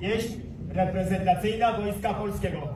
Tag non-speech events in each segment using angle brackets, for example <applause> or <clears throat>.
Pieśń reprezentacyjna Wojska Polskiego.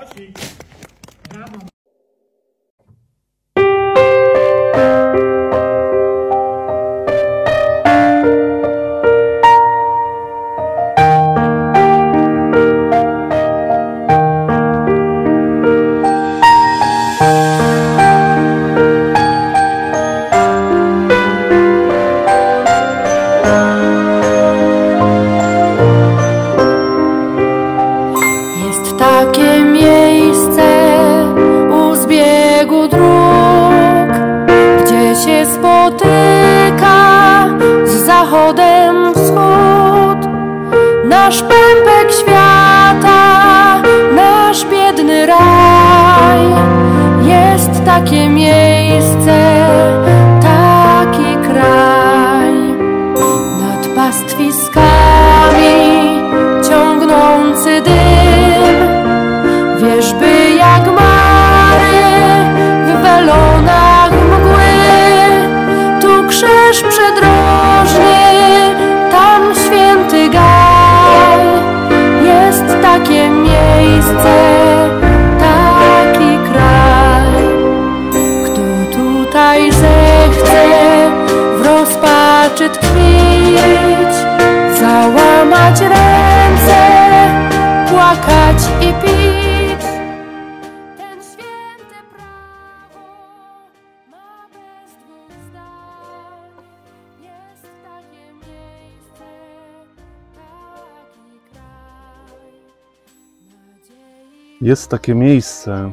Touchy. Jest takie miejsce,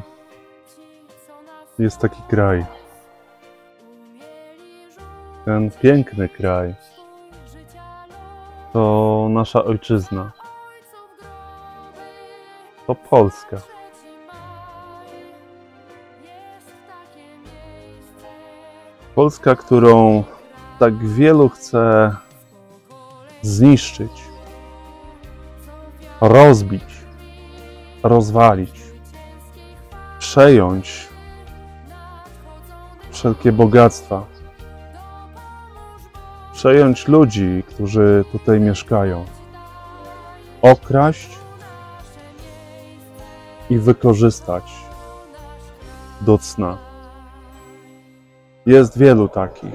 jest taki kraj. Ten piękny kraj to nasza ojczyzna. To Polska. Polska, którą tak wielu chce zniszczyć, rozbić rozwalić, przejąć wszelkie bogactwa, przejąć ludzi, którzy tutaj mieszkają, okraść i wykorzystać do cna. Jest wielu takich.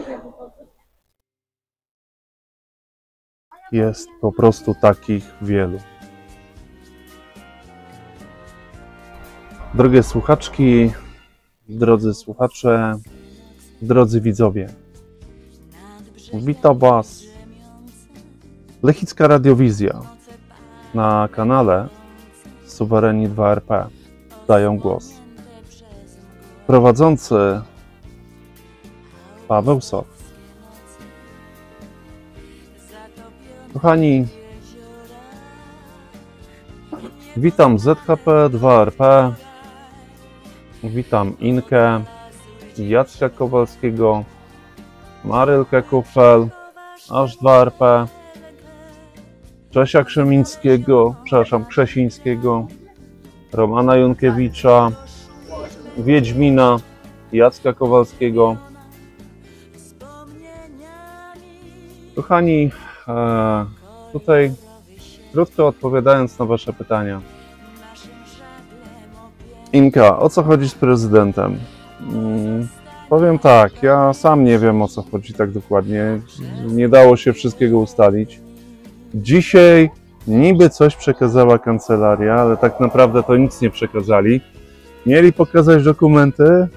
Jest po prostu takich wielu. Drogie słuchaczki, drodzy słuchacze, drodzy widzowie, witam Was Lechicka Radiowizja na kanale Suwereni 2RP dają głos. Prowadzący Paweł Sok. Kochani, witam ZHP 2RP, witam Inkę, Jacka Kowalskiego, Marylkę Kufel, aż 2RP, Czesia Krzemińskiego, przepraszam, Krzesińskiego, Romana Junkiewicza, Wiedźmina, Jacka Kowalskiego. Kochani, e, tutaj krótko odpowiadając na Wasze pytania. Inka, o co chodzi z prezydentem? Mm, powiem tak, ja sam nie wiem o co chodzi tak dokładnie. Nie dało się wszystkiego ustalić. Dzisiaj niby coś przekazała kancelaria, ale tak naprawdę to nic nie przekazali. Mieli pokazać dokumenty,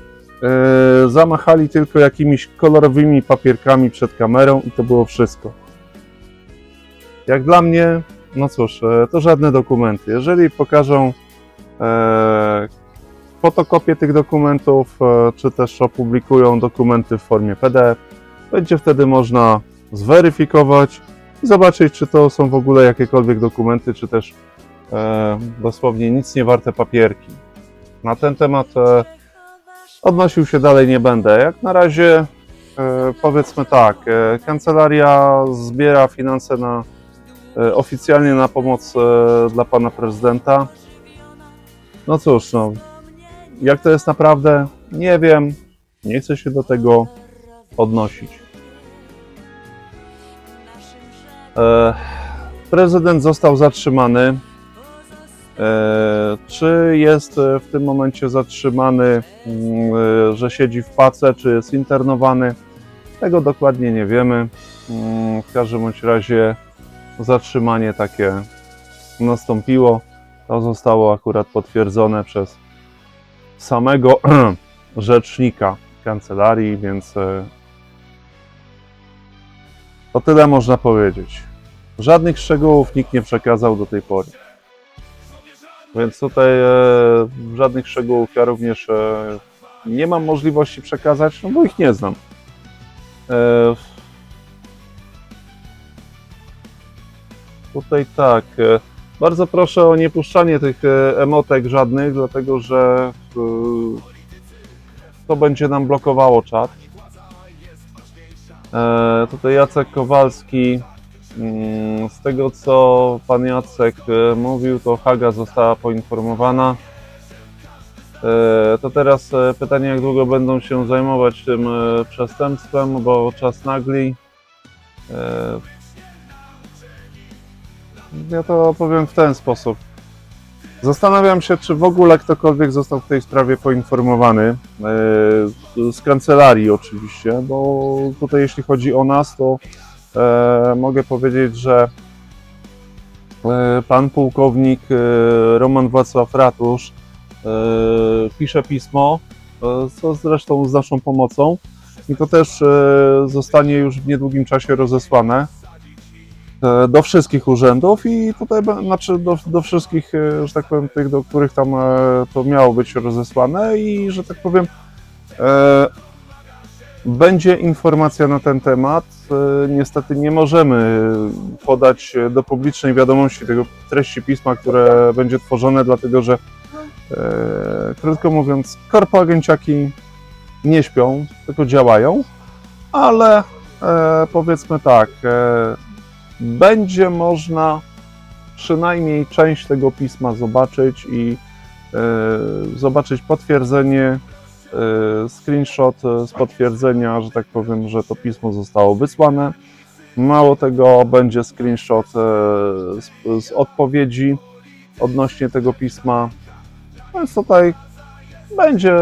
yy, zamachali tylko jakimiś kolorowymi papierkami przed kamerą i to było wszystko. Jak dla mnie, no cóż, e, to żadne dokumenty. Jeżeli pokażą e, fotokopię tych dokumentów, e, czy też opublikują dokumenty w formie PDF, będzie wtedy można zweryfikować i zobaczyć, czy to są w ogóle jakiekolwiek dokumenty, czy też e, dosłownie nic nie warte papierki. Na ten temat e, odnosił się dalej nie będę. Jak na razie e, powiedzmy tak, e, kancelaria zbiera finanse na, e, oficjalnie na pomoc e, dla pana prezydenta. No cóż, no, jak to jest naprawdę, nie wiem, nie chcę się do tego odnosić. E, prezydent został zatrzymany. E, czy jest w tym momencie zatrzymany, mm, e, że siedzi w pace, czy jest internowany? Tego dokładnie nie wiemy. Mm, W każdym razie zatrzymanie takie nastąpiło. To zostało akurat potwierdzone przez samego <clears throat> rzecznika kancelarii, więc e, to tyle można powiedzieć. Żadnych szczegółów nikt nie przekazał do tej pory. Więc tutaj e, żadnych szczegółów ja również e, nie mam możliwości przekazać, no bo ich nie znam. Tutaj tak. Bardzo proszę o niepuszczanie tych e, emotek żadnych, dlatego że e, to będzie nam blokowało czat. E, tutaj Jacek Kowalski. Mm, Z tego co pan Jacek mówił, to Haga została poinformowana. To teraz pytanie, jak długo będą się zajmować tym przestępstwem, bo czas nagli. Ja to powiem w ten sposób. Zastanawiam się, czy w ogóle ktokolwiek został w tej sprawie poinformowany. e, Z kancelarii oczywiście, bo tutaj jeśli chodzi o nas, to e, mogę powiedzieć, że e, pan pułkownik Roman Wacław Ratusz pisze pismo, co zresztą z naszą pomocą i to też zostanie już w niedługim czasie rozesłane do wszystkich urzędów i tutaj, znaczy do, do wszystkich, e, że tak powiem, tych, do których tam e, to miało być rozesłane i, że tak powiem, e, będzie informacja na ten temat. E, Niestety nie możemy podać do publicznej wiadomości tego treści pisma, które będzie tworzone, dlatego że, e, krótko mówiąc, korpoagenciaki nie śpią, tylko działają, ale e, powiedzmy tak, e, będzie można przynajmniej część tego pisma zobaczyć i e, zobaczyć potwierdzenie, e, screenshot e, z potwierdzenia, że tak powiem, że to pismo zostało wysłane. Mało tego, będzie screenshot z, z odpowiedzi odnośnie tego pisma. Więc tutaj będzie,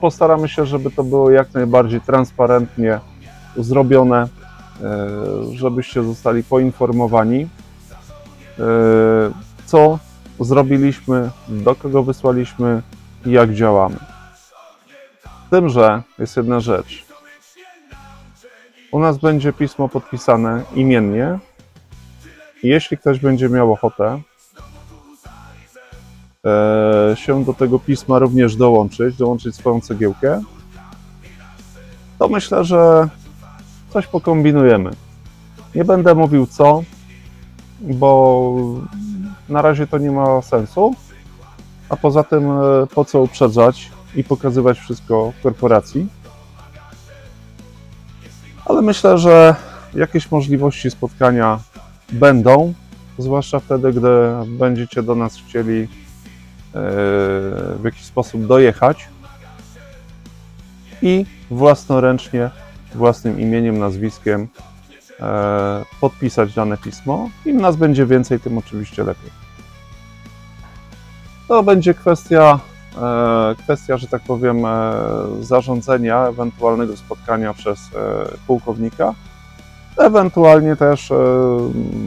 postaramy się, żeby to było jak najbardziej transparentnie zrobione, żebyście zostali poinformowani, e, co zrobiliśmy, do kogo wysłaliśmy i jak działamy. Z tym, że jest jedna rzecz. U nas będzie pismo podpisane imiennie. Jeśli ktoś będzie miał ochotę e, się do tego pisma również dołączyć, dołączyć swoją cegiełkę, to myślę, że coś pokombinujemy. Nie będę mówił co, bo na razie to nie ma sensu. A poza tym, e, po co uprzedzać i pokazywać wszystko korporacji. Ale myślę, że jakieś możliwości spotkania będą, zwłaszcza wtedy, gdy będziecie do nas chcieli e, w jakiś sposób dojechać i własnoręcznie, własnym imieniem, nazwiskiem e, podpisać dane pismo. Im nas będzie więcej, tym oczywiście lepiej. To będzie kwestia, e, kwestia, że tak powiem, e, zarządzenia ewentualnego spotkania przez e, pułkownika. Ewentualnie też e,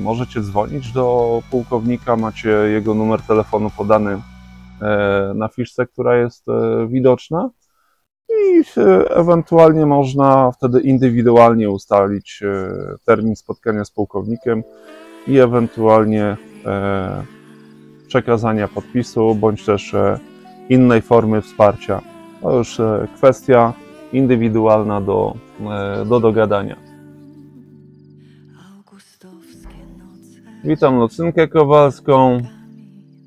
możecie dzwonić do pułkownika, macie jego numer telefonu podany e, na fiszce, która jest widoczna i ewentualnie można wtedy indywidualnie ustalić e, termin spotkania z pułkownikiem i ewentualnie e, przekazania podpisu bądź też e, innej formy wsparcia. To już kwestia indywidualna do, do dogadania. Witam Lucynkę Kowalską.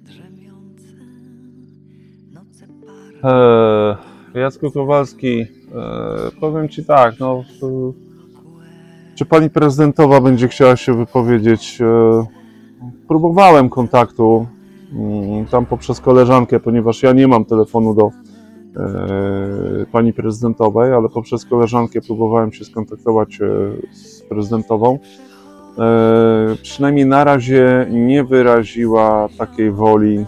drzemiące, noce par, E, Jacku Kowalski, e, powiem Ci tak, no, czy Pani Prezydentowa będzie chciała się wypowiedzieć? E, próbowałem kontaktu mm, tam poprzez koleżankę, ponieważ ja nie mam telefonu do e, Pani Prezydentowej, ale poprzez koleżankę próbowałem się skontaktować z Prezydentową. Przynajmniej na razie nie wyraziła takiej woli,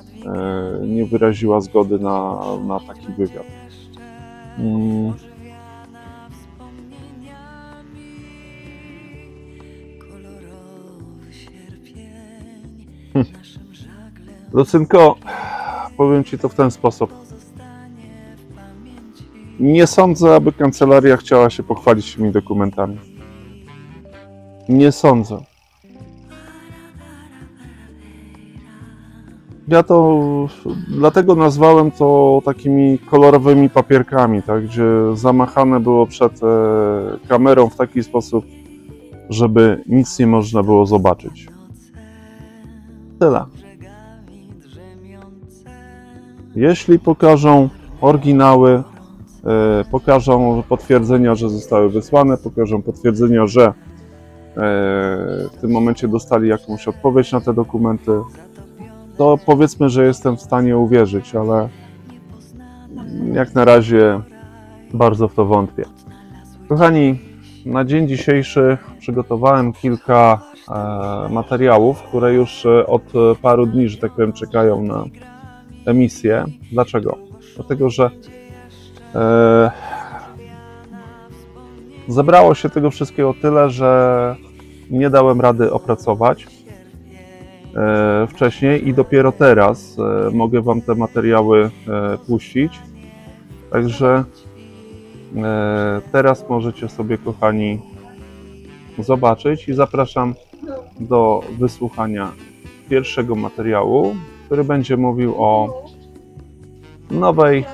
nie wyraziła zgody na, na taki wywiad. Mm, Hm. Lucynko, powiem Ci to w ten sposób. Nie sądzę, aby kancelaria chciała się pochwalić tymi dokumentami. Nie sądzę. Ja to dlatego nazwałem to takimi kolorowymi papierkami, tak, gdzie zamachane było przed e, kamerą w taki sposób, żeby nic nie można było zobaczyć. Tyle. Jeśli pokażą oryginały, e, pokażą potwierdzenia, że zostały wysłane, pokażą potwierdzenia, że e, w tym momencie dostali jakąś odpowiedź na te dokumenty, to powiedzmy, że jestem w stanie uwierzyć, ale jak na razie bardzo w to wątpię. Kochani, na dzień dzisiejszy przygotowałem kilka e, materiałów, które już e, od paru dni, że tak powiem, czekają na emisję. Dlaczego? Dlatego, że e, zebrało się tego wszystkiego tyle, że nie dałem rady opracować wcześniej i dopiero teraz e, mogę Wam te materiały e, puścić. Także e, teraz możecie sobie, kochani, zobaczyć i zapraszam do wysłuchania pierwszego materiału, który będzie mówił o nowej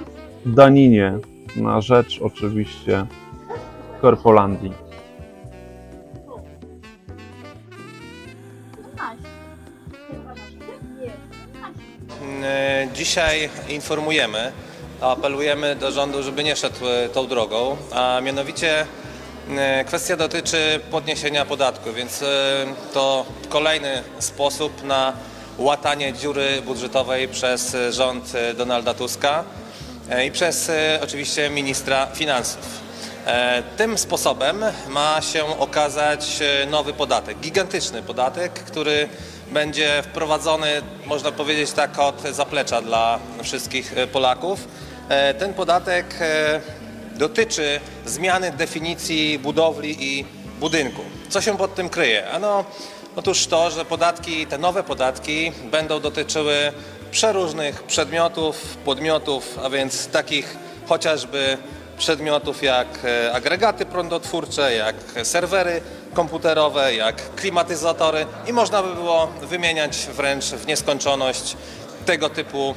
daninie na rzecz oczywiście Korpolandii. Dzisiaj informujemy, apelujemy do rządu, żeby nie szedł e, tą drogą, a mianowicie e, kwestia dotyczy podniesienia podatku, więc e, to kolejny sposób na łatanie dziury budżetowej przez rząd Donalda Tuska i przez oczywiście ministra finansów. Tym sposobem ma się okazać nowy podatek, gigantyczny podatek, który będzie wprowadzony, można powiedzieć tak, od zaplecza dla wszystkich e, Polaków. E, Ten podatek e, dotyczy zmiany definicji budowli i budynku. Co się pod tym kryje? Ano, otóż to, że podatki, te nowe podatki będą dotyczyły przeróżnych przedmiotów, podmiotów, a więc takich chociażby przedmiotów jak agregaty prądotwórcze, jak serwery komputerowe, jak klimatyzatory i można by było wymieniać wręcz w nieskończoność tego typu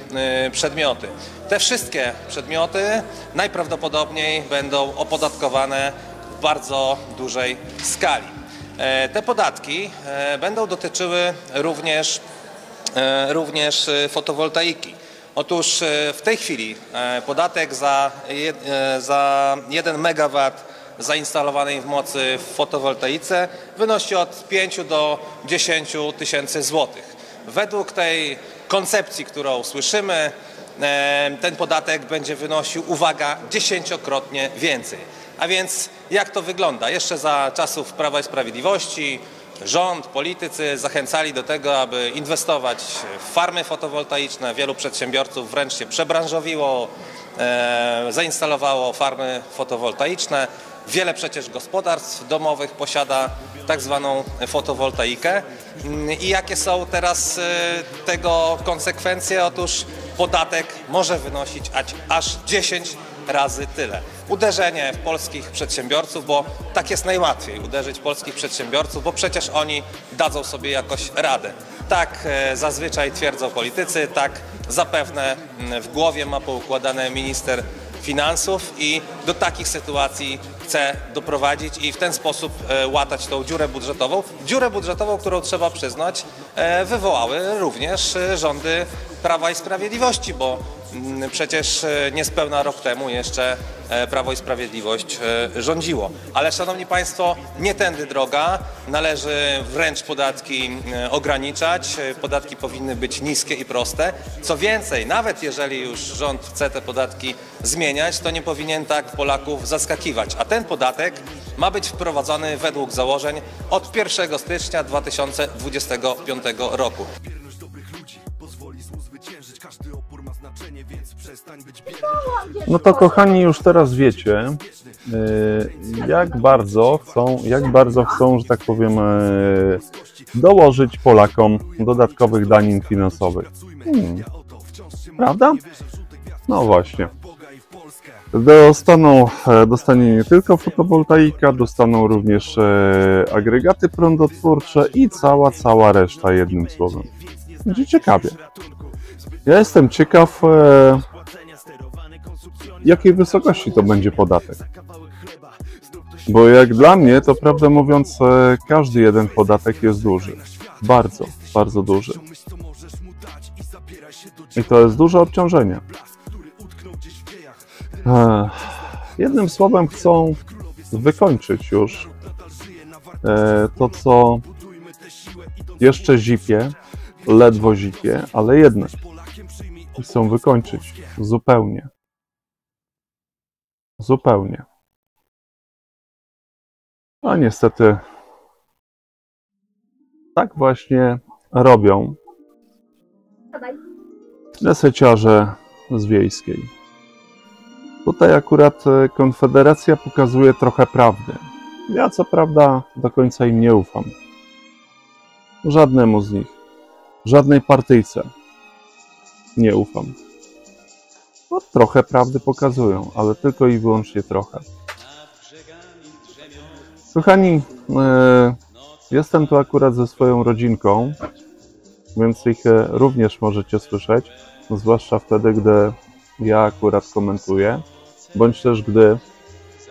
y, przedmioty. Te wszystkie przedmioty najprawdopodobniej będą opodatkowane w bardzo dużej skali. E, Te podatki e, będą dotyczyły również e, również e, fotowoltaiki. Otóż e, w tej chwili podatek za, za 1 MW zainstalowanej w mocy w fotowoltaice wynosi od 5 do 10 tysięcy złotych. Według tej koncepcji, którą słyszymy, e, ten podatek będzie wynosił, uwaga, dziesięciokrotnie więcej. A więc jak to wygląda? Jeszcze za czasów Prawa i Sprawiedliwości rząd, politycy zachęcali do tego, aby inwestować w farmy fotowoltaiczne. Wielu przedsiębiorców wręcz się przebranżowiło, e, zainstalowało farmy fotowoltaiczne. Wiele przecież gospodarstw domowych posiada tak zwaną fotowoltaikę. I jakie są teraz e, tego konsekwencje? Otóż podatek może wynosić aż 10 razy tyle. Uderzenie w polskich przedsiębiorców, bo tak jest najłatwiej uderzyć polskich przedsiębiorców, bo przecież oni dadzą sobie jakoś radę. Tak e, zazwyczaj twierdzą politycy, tak zapewne mm, w głowie ma poukładane minister finansów i do takich sytuacji chce doprowadzić i w ten sposób e, łatać tą dziurę budżetową. Dziurę budżetową, którą trzeba przyznać, e, wywołały również e, rządy Prawa i Sprawiedliwości, bo mm, przecież e, niespełna rok temu jeszcze e, Prawo i Sprawiedliwość e, rządziło. Ale szanowni Państwo, nie tędy droga. Należy wręcz podatki ograniczać. Podatki powinny być niskie i proste. Co więcej, nawet jeżeli już rząd chce te podatki zmieniać, to nie powinien tak Polaków zaskakiwać. A ten podatek ma być wprowadzony według założeń od 1 stycznia 2025 roku. No to kochani, już teraz wiecie, y, jak bardzo chcą, jak bardzo chcą, że tak powiem, y, dołożyć Polakom dodatkowych danin finansowych. Hmm. Prawda? No właśnie. Dostaną, e, dostanie nie tylko fotowoltaika, dostaną również e, agregaty prądotwórcze i cała, cała reszta jednym słowem. Będzie ciekawie. Ja jestem ciekaw, e, jakiej wysokości to będzie podatek. Bo jak dla mnie, to prawdę mówiąc, e, każdy jeden podatek jest duży. Bardzo, bardzo duży. I to jest duże obciążenie. Ech, Jednym słowem chcą wykończyć już e, to, co jeszcze zipie, ledwo zipie, ale jednak chcą wykończyć zupełnie. Zupełnie. A niestety tak właśnie robią neseciarze z wiejskiej. Tutaj akurat e, Konfederacja pokazuje trochę prawdy. Ja co prawda do końca im nie ufam. Żadnemu z nich. Żadnej partyjce. Nie ufam. No, trochę prawdy pokazują, ale tylko i wyłącznie trochę. Kochani, e, jestem tu akurat ze swoją rodzinką, więc ich e, również możecie słyszeć, zwłaszcza wtedy, gdy ja akurat komentuję, bądź też gdy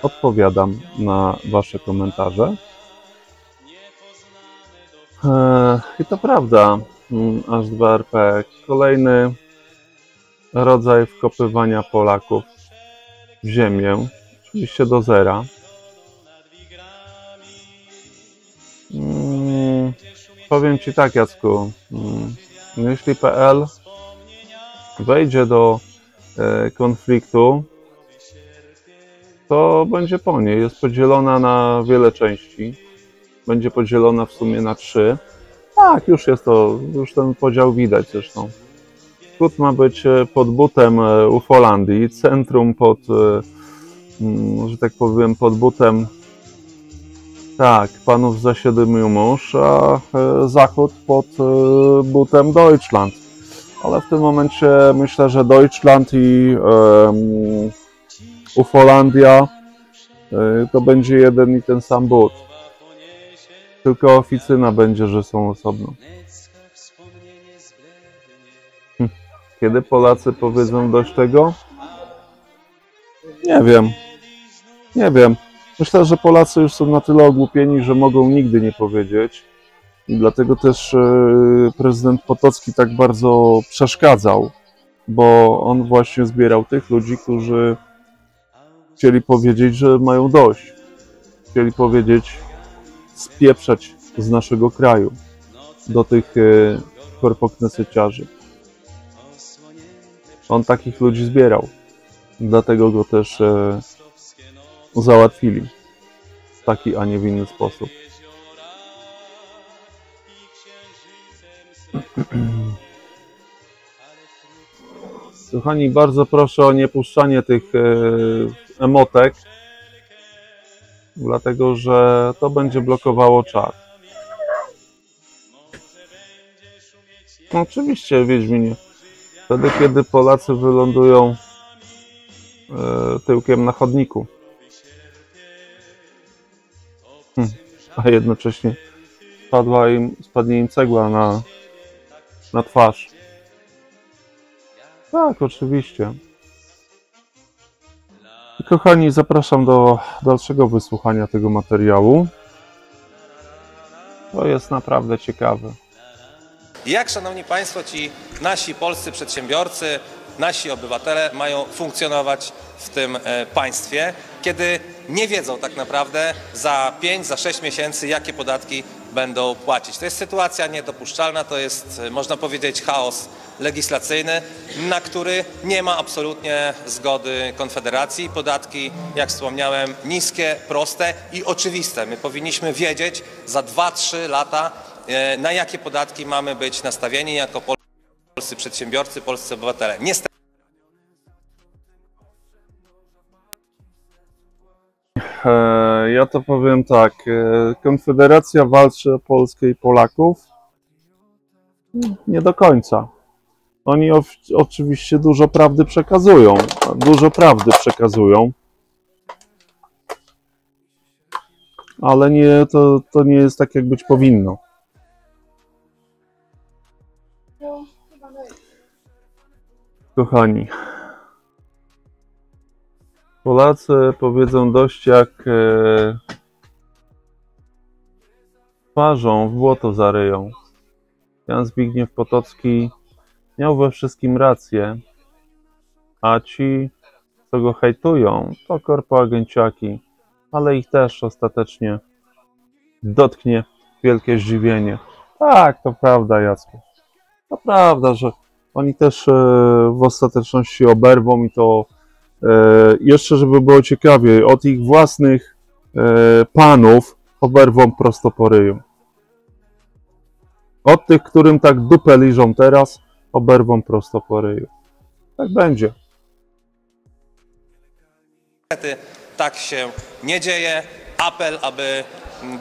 odpowiadam na Wasze komentarze. E, I to prawda, mm, aż 2RP. Kolejny rodzaj wkopywania Polaków w ziemię, oczywiście do zera. Mm, powiem Ci tak, Jacku. Mm, Jeśli PL wejdzie do e, konfliktu, to będzie po niej. Jest podzielona na wiele części. Będzie podzielona w sumie na trzy. Tak, już jest to, już ten podział widać zresztą. Wschód ma być e, pod butem e, Ufolandii, centrum pod, e, że tak powiem, pod butem tak, panów za Siedmiumórz, a e, zachód pod butem Deutschland. Ale w tym momencie myślę, że Deutschland i em, Ufolandia to będzie jeden i ten sam but. Tylko oficyna będzie, że są osobno. Kiedy Polacy powiedzą dość tego? Nie wiem. Nie wiem. Myślę, że Polacy już są na tyle ogłupieni, że mogą nigdy nie powiedzieć. I dlatego też e, prezydent Potocki tak bardzo przeszkadzał, bo on właśnie zbierał tych ludzi, którzy chcieli powiedzieć, że mają dość. Chcieli powiedzieć, spieprzać z naszego kraju do tych e, korpoknesyciarzy. On takich ludzi zbierał. Dlatego go też e, załatwili w taki, a nie w inny sposób. <clears throat> Kochani, bardzo proszę o niepuszczanie tych e, emotek, dlatego że to będzie blokowało czat. No, oczywiście, Wiedźminie. Wtedy, kiedy Polacy wylądują e, tyłkiem na chodniku. Hmm. A jednocześnie spadła im, spadnie im cegła na, na twarz. Tak, oczywiście. Kochani, zapraszam do dalszego wysłuchania tego materiału. To jest naprawdę ciekawe. Jak, szanowni państwo, ci nasi polscy przedsiębiorcy, nasi obywatele mają funkcjonować w tym e, państwie, kiedy nie wiedzą tak naprawdę za 5, za 6 miesięcy, jakie podatki będą płacić. To jest sytuacja niedopuszczalna, to jest, e, można powiedzieć, chaos legislacyjny, na który nie ma absolutnie zgody Konfederacji. Podatki, jak wspomniałem, niskie, proste i oczywiste. My powinniśmy wiedzieć za 2-3 lata, na jakie podatki mamy być nastawieni jako polscy przedsiębiorcy, polscy obywatele. Niestety E, Ja to powiem tak. e, Konfederacja walczy o Polskę i Polaków? Nie do końca. Oni o, oczywiście dużo prawdy przekazują. Dużo prawdy przekazują. Ale nie, to, to nie jest tak, jak być powinno. Kochani, Polacy powiedzą dość jak e, twarzą w błoto zaryją. Jan Zbigniew Potocki miał we wszystkim rację, a ci, co go hejtują, to korpoagenciaki, ale ich też ostatecznie dotknie wielkie zdziwienie. Tak, to prawda, Jacku. To prawda, że oni też e, w ostateczności oberwą i to E, jeszcze, żeby było ciekawiej, od ich własnych e, panów oberwą prosto po ryju. Od tych, którym tak dupę liżą teraz, oberwą prosto po ryju. Tak będzie. Niestety tak się nie dzieje. Apel, aby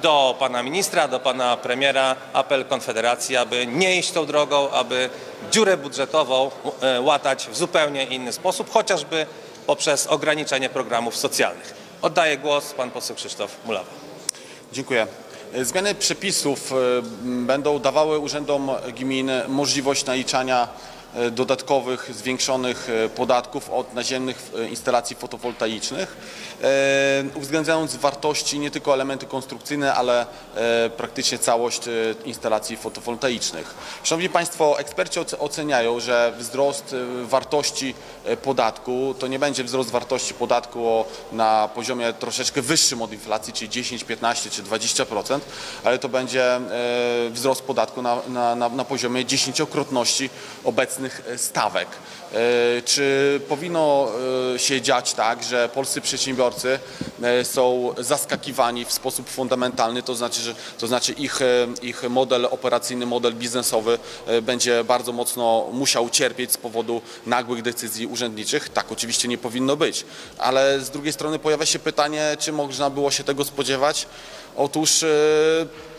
do pana ministra, do pana premiera, apel Konfederacji, aby nie iść tą drogą, aby dziurę budżetową e, łatać w zupełnie inny sposób, chociażby poprzez ograniczenie programów socjalnych. Oddaję głos pan poseł Krzysztof Mulawa. Dziękuję. Zmiany przepisów y, będą dawały urzędom gmin możliwość naliczania e, dodatkowych, zwiększonych e, podatków od naziemnych e, instalacji fotowoltaicznych, e, uwzględniając wartości nie tylko elementy konstrukcyjne, ale e, praktycznie całość e, instalacji fotowoltaicznych. Szanowni Państwo, eksperci oce- oceniają, że wzrost e, wartości e, podatku to nie będzie wzrost wartości podatku na poziomie troszeczkę wyższym od inflacji, czyli 10, 15 czy 20%, ale to będzie e, wzrost podatku na, na, na, poziomie dziesięciokrotności obecnych e, stawek. E, Czy powinno e, się dziać tak, że polscy przedsiębiorcy są zaskakiwani w sposób fundamentalny, to znaczy, że to znaczy ich, ich model operacyjny, model biznesowy będzie bardzo mocno musiał cierpieć z powodu nagłych decyzji urzędniczych? Tak, oczywiście nie powinno być, ale z drugiej strony pojawia się pytanie, czy można było się tego spodziewać? Otóż e,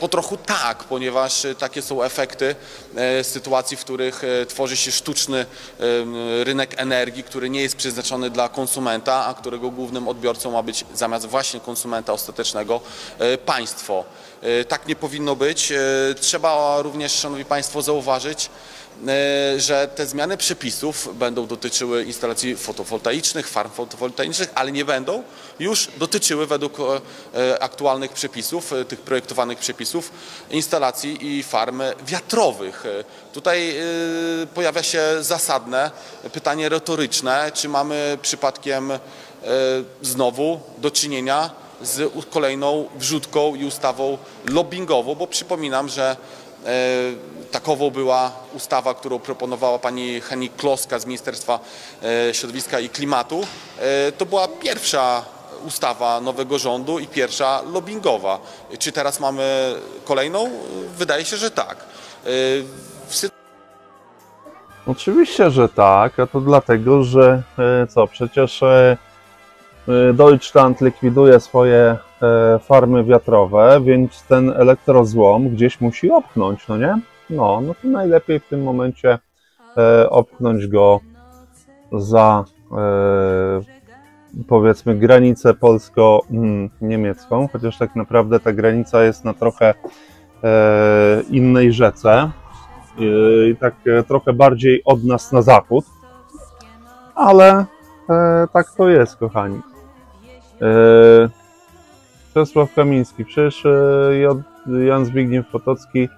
po trochu tak, ponieważ e, takie są efekty e, sytuacji, w których tworzy się sztuczny rynek energii, który nie jest przeznaczony dla konsumenta, a którego głównym odbiorcą ma być zamiast właśnie konsumenta ostatecznego państwo. Tak nie powinno być. Trzeba również, Szanowni Państwo, zauważyć, że te zmiany przepisów będą dotyczyły instalacji fotowoltaicznych, farm fotowoltaicznych, ale nie będą już dotyczyły według e, aktualnych przepisów, e, tych projektowanych przepisów, instalacji i farm wiatrowych. E, Tutaj e, pojawia się zasadne pytanie retoryczne, czy mamy przypadkiem e, znowu do czynienia z kolejną wrzutką i ustawą lobbyingową, bo przypominam, że e, takową była ustawa, którą proponowała pani Henik Kloska z Ministerstwa e, Środowiska i Klimatu. E, To była pierwsza ustawa nowego rządu i pierwsza lobbyingowa. Czy teraz mamy kolejną? Wydaje się, że tak. E, Oczywiście, że tak, a to dlatego, że co, przecież Deutschland likwiduje swoje farmy wiatrowe, więc ten elektrozłom gdzieś musi opchnąć, no nie? No, no to najlepiej w tym momencie e, opchnąć go za e, powiedzmy granicę polsko-niemiecką, chociaż tak naprawdę ta granica jest na trochę e, innej rzece i tak e, trochę bardziej od nas na zachód, ale e, tak to jest, kochani. E, Czesław Kamiński, przecież e, Jan Zbigniew Potocki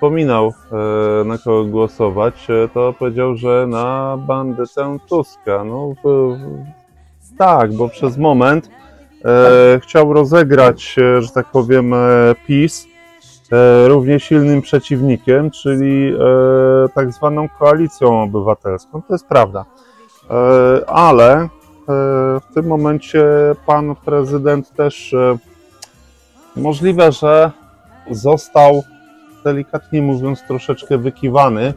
wspominał, e, na kogo głosować, e, to powiedział, że na bandytę Tuska. No, w, w, tak, bo przez moment e, chciał rozegrać, e, że tak powiem, PiS e, równie silnym przeciwnikiem, czyli e, tak zwaną koalicją obywatelską. To jest prawda. Ale w tym momencie pan prezydent też możliwe, że został delikatnie mówiąc troszeczkę wykiwany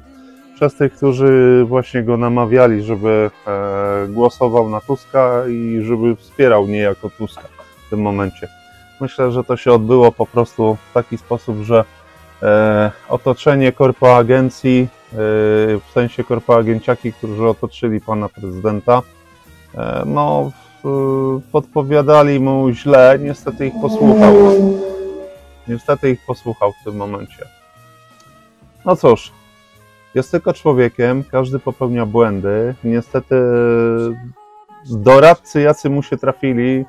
przez tych, którzy właśnie go namawiali, żeby e, głosował na Tuska i żeby wspierał niejako Tuska w tym momencie. Myślę, że to się odbyło po prostu w taki sposób, że e, otoczenie korpoagencji, e, w sensie korpoagenciaki, którzy otoczyli pana prezydenta, no podpowiadali mu źle, niestety ich posłuchał. Niestety ich posłuchał w tym momencie. No cóż, jest tylko człowiekiem, każdy popełnia błędy. Niestety doradcy, jacy mu się trafili,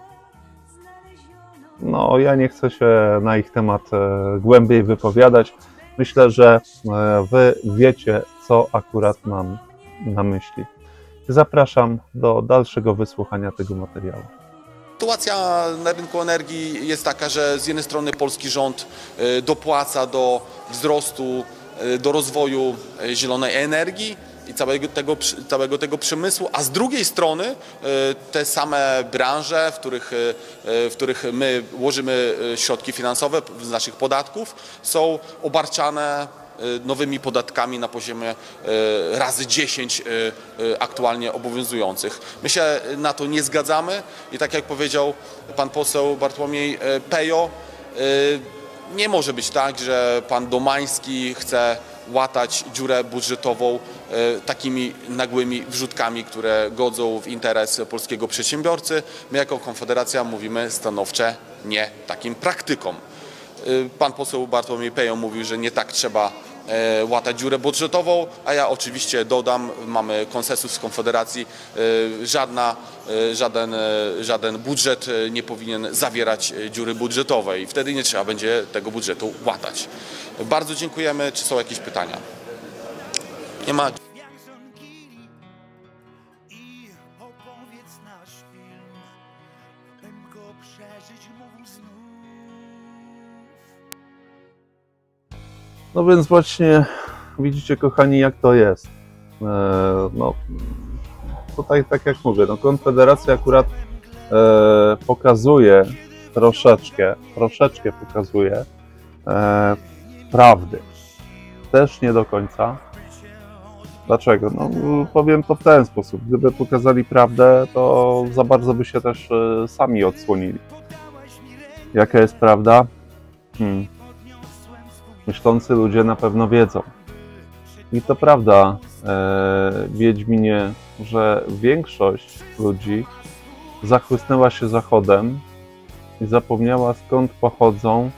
no ja nie chcę się na ich temat e, głębiej wypowiadać. Myślę, że e, wy wiecie, co akurat mam na myśli. Zapraszam do dalszego wysłuchania tego materiału. Sytuacja na rynku energii jest taka, że z jednej strony polski rząd e, dopłaca do wzrostu, e, do rozwoju e, zielonej energii i całego tego, całego tego przemysłu, a z drugiej strony te same branże, w których, w których my łożymy środki finansowe z naszych podatków, są obarczane nowymi podatkami na poziomie e, razy 10 e, e, aktualnie obowiązujących. My się na to nie zgadzamy i tak jak powiedział pan poseł Bartłomiej e, Pejo, e, nie może być tak, że pan Domański chce łatać dziurę budżetową e, takimi nagłymi wrzutkami, które godzą w interes polskiego przedsiębiorcy. My jako Konfederacja mówimy stanowcze nie takim praktykom. Y, Pan poseł Bartłomiej Pejo mówił, że nie tak trzeba e, łatać dziurę budżetową, a ja oczywiście dodam, mamy konsensus w Konfederacji, e, żadna, e, żaden, żaden budżet nie powinien zawierać dziury budżetowej. Wtedy nie trzeba będzie tego budżetu łatać. Bardzo dziękujemy. Czy są jakieś pytania? Nie ma. No więc właśnie widzicie, kochani, jak to jest. E, no, tutaj tak jak mówię, no Konfederacja akurat e, pokazuje troszeczkę, troszeczkę pokazuje e, prawdy. Też nie do końca. Dlaczego? No, powiem to w ten sposób. Gdyby pokazali prawdę, to za bardzo by się też sami odsłonili. Jaka jest prawda? Hmm. Myślący ludzie na pewno wiedzą. I to prawda, e, Wiedźminie, że większość ludzi zachłysnęła się Zachodem i zapomniała skąd pochodzą.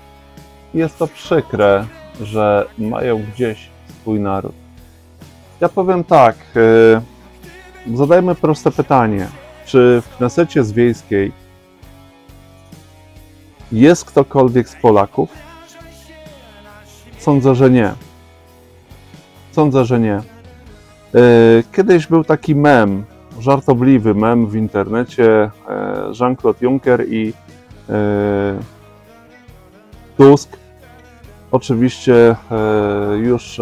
Jest to przykre, że mają gdzieś swój naród. Ja powiem tak, e, zadajmy proste pytanie. Czy w Knesecie Zwiejskiej jest ktokolwiek z Polaków? Sądzę, że nie. Sądzę, że nie. E, Kiedyś był taki mem, żartobliwy mem w internecie. e, Jean-Claude Juncker i e, Tusk. Oczywiście już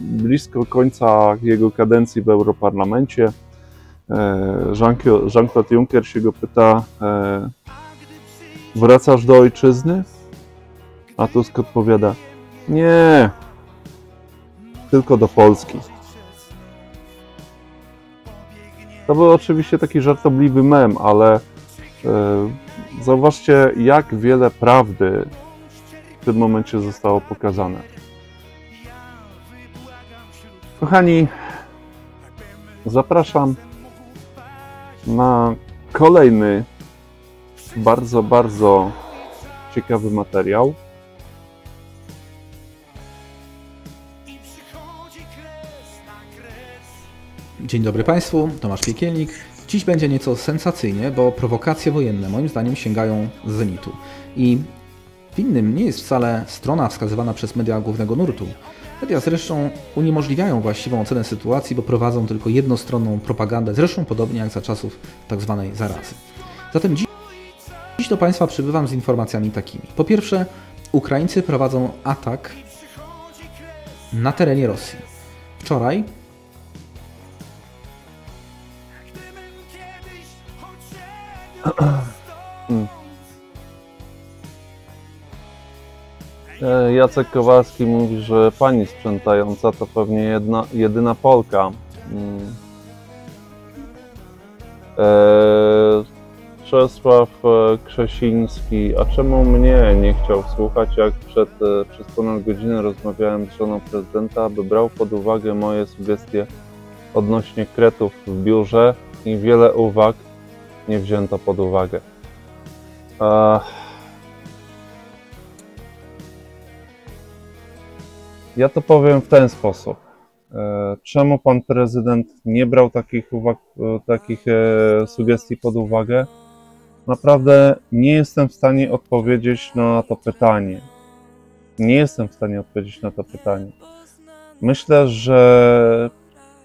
blisko końca jego kadencji w Europarlamencie. Jean- Jean-Claude Juncker się go pyta: Wracasz do ojczyzny? A Tusk odpowiada: nie, tylko do Polski. To był oczywiście taki żartobliwy mem, ale e, zauważcie, jak wiele prawdy w tym momencie zostało pokazane. Kochani, zapraszam na kolejny bardzo, bardzo ciekawy materiał. Dzień dobry Państwu, Tomasz Piekielnik. Dziś będzie nieco sensacyjnie, bo prowokacje wojenne moim zdaniem sięgają zenitu. I winnym nie jest wcale strona wskazywana przez media głównego nurtu. Media zresztą uniemożliwiają właściwą ocenę sytuacji, bo prowadzą tylko jednostronną propagandę, zresztą podobnie jak za czasów tzw. zarazy. Zatem dziś, dziś do Państwa przybywam z informacjami takimi. Po pierwsze, Ukraińcy prowadzą atak na terenie Rosji. Wczoraj Jacek Kowalski mówi, że pani sprzątająca to pewnie jedna, jedyna Polka. Mm. E, Czesław e, Krzesiński, a czemu mnie nie chciał słuchać, jak przed, e, przez ponad godzinę rozmawiałem z żoną prezydenta, aby brał pod uwagę moje sugestie odnośnie kretów w biurze i wiele uwag nie wzięto pod uwagę. E, Ja to powiem w ten sposób. E, Czemu pan prezydent nie brał takich uwag, e, takich sugestii pod uwagę? Naprawdę nie jestem w stanie odpowiedzieć na to pytanie. Nie jestem w stanie odpowiedzieć na to pytanie. Myślę, że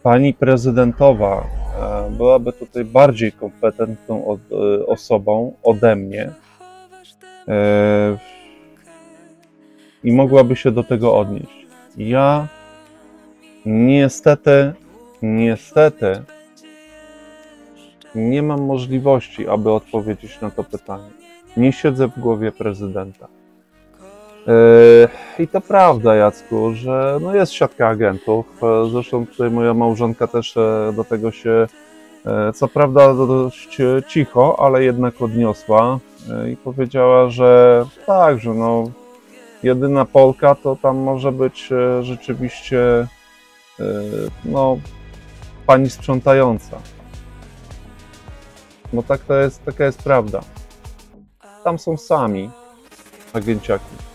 pani prezydentowa e, byłaby tutaj bardziej kompetentną od, e, osobą ode mnie e, i mogłaby się do tego odnieść. Ja niestety, niestety nie mam możliwości, aby odpowiedzieć na to pytanie. Nie siedzę w głowie prezydenta. Yy, I to prawda, Jacku, że no jest siatka agentów. E, Zresztą tutaj moja małżonka też e, do tego się, e, co prawda dość cicho, ale jednak odniosła e, i powiedziała, że tak, że no jedyna Polka to tam może być e, rzeczywiście e, no pani sprzątająca. Bo tak to jest, taka jest prawda. Tam są sami agenciaki.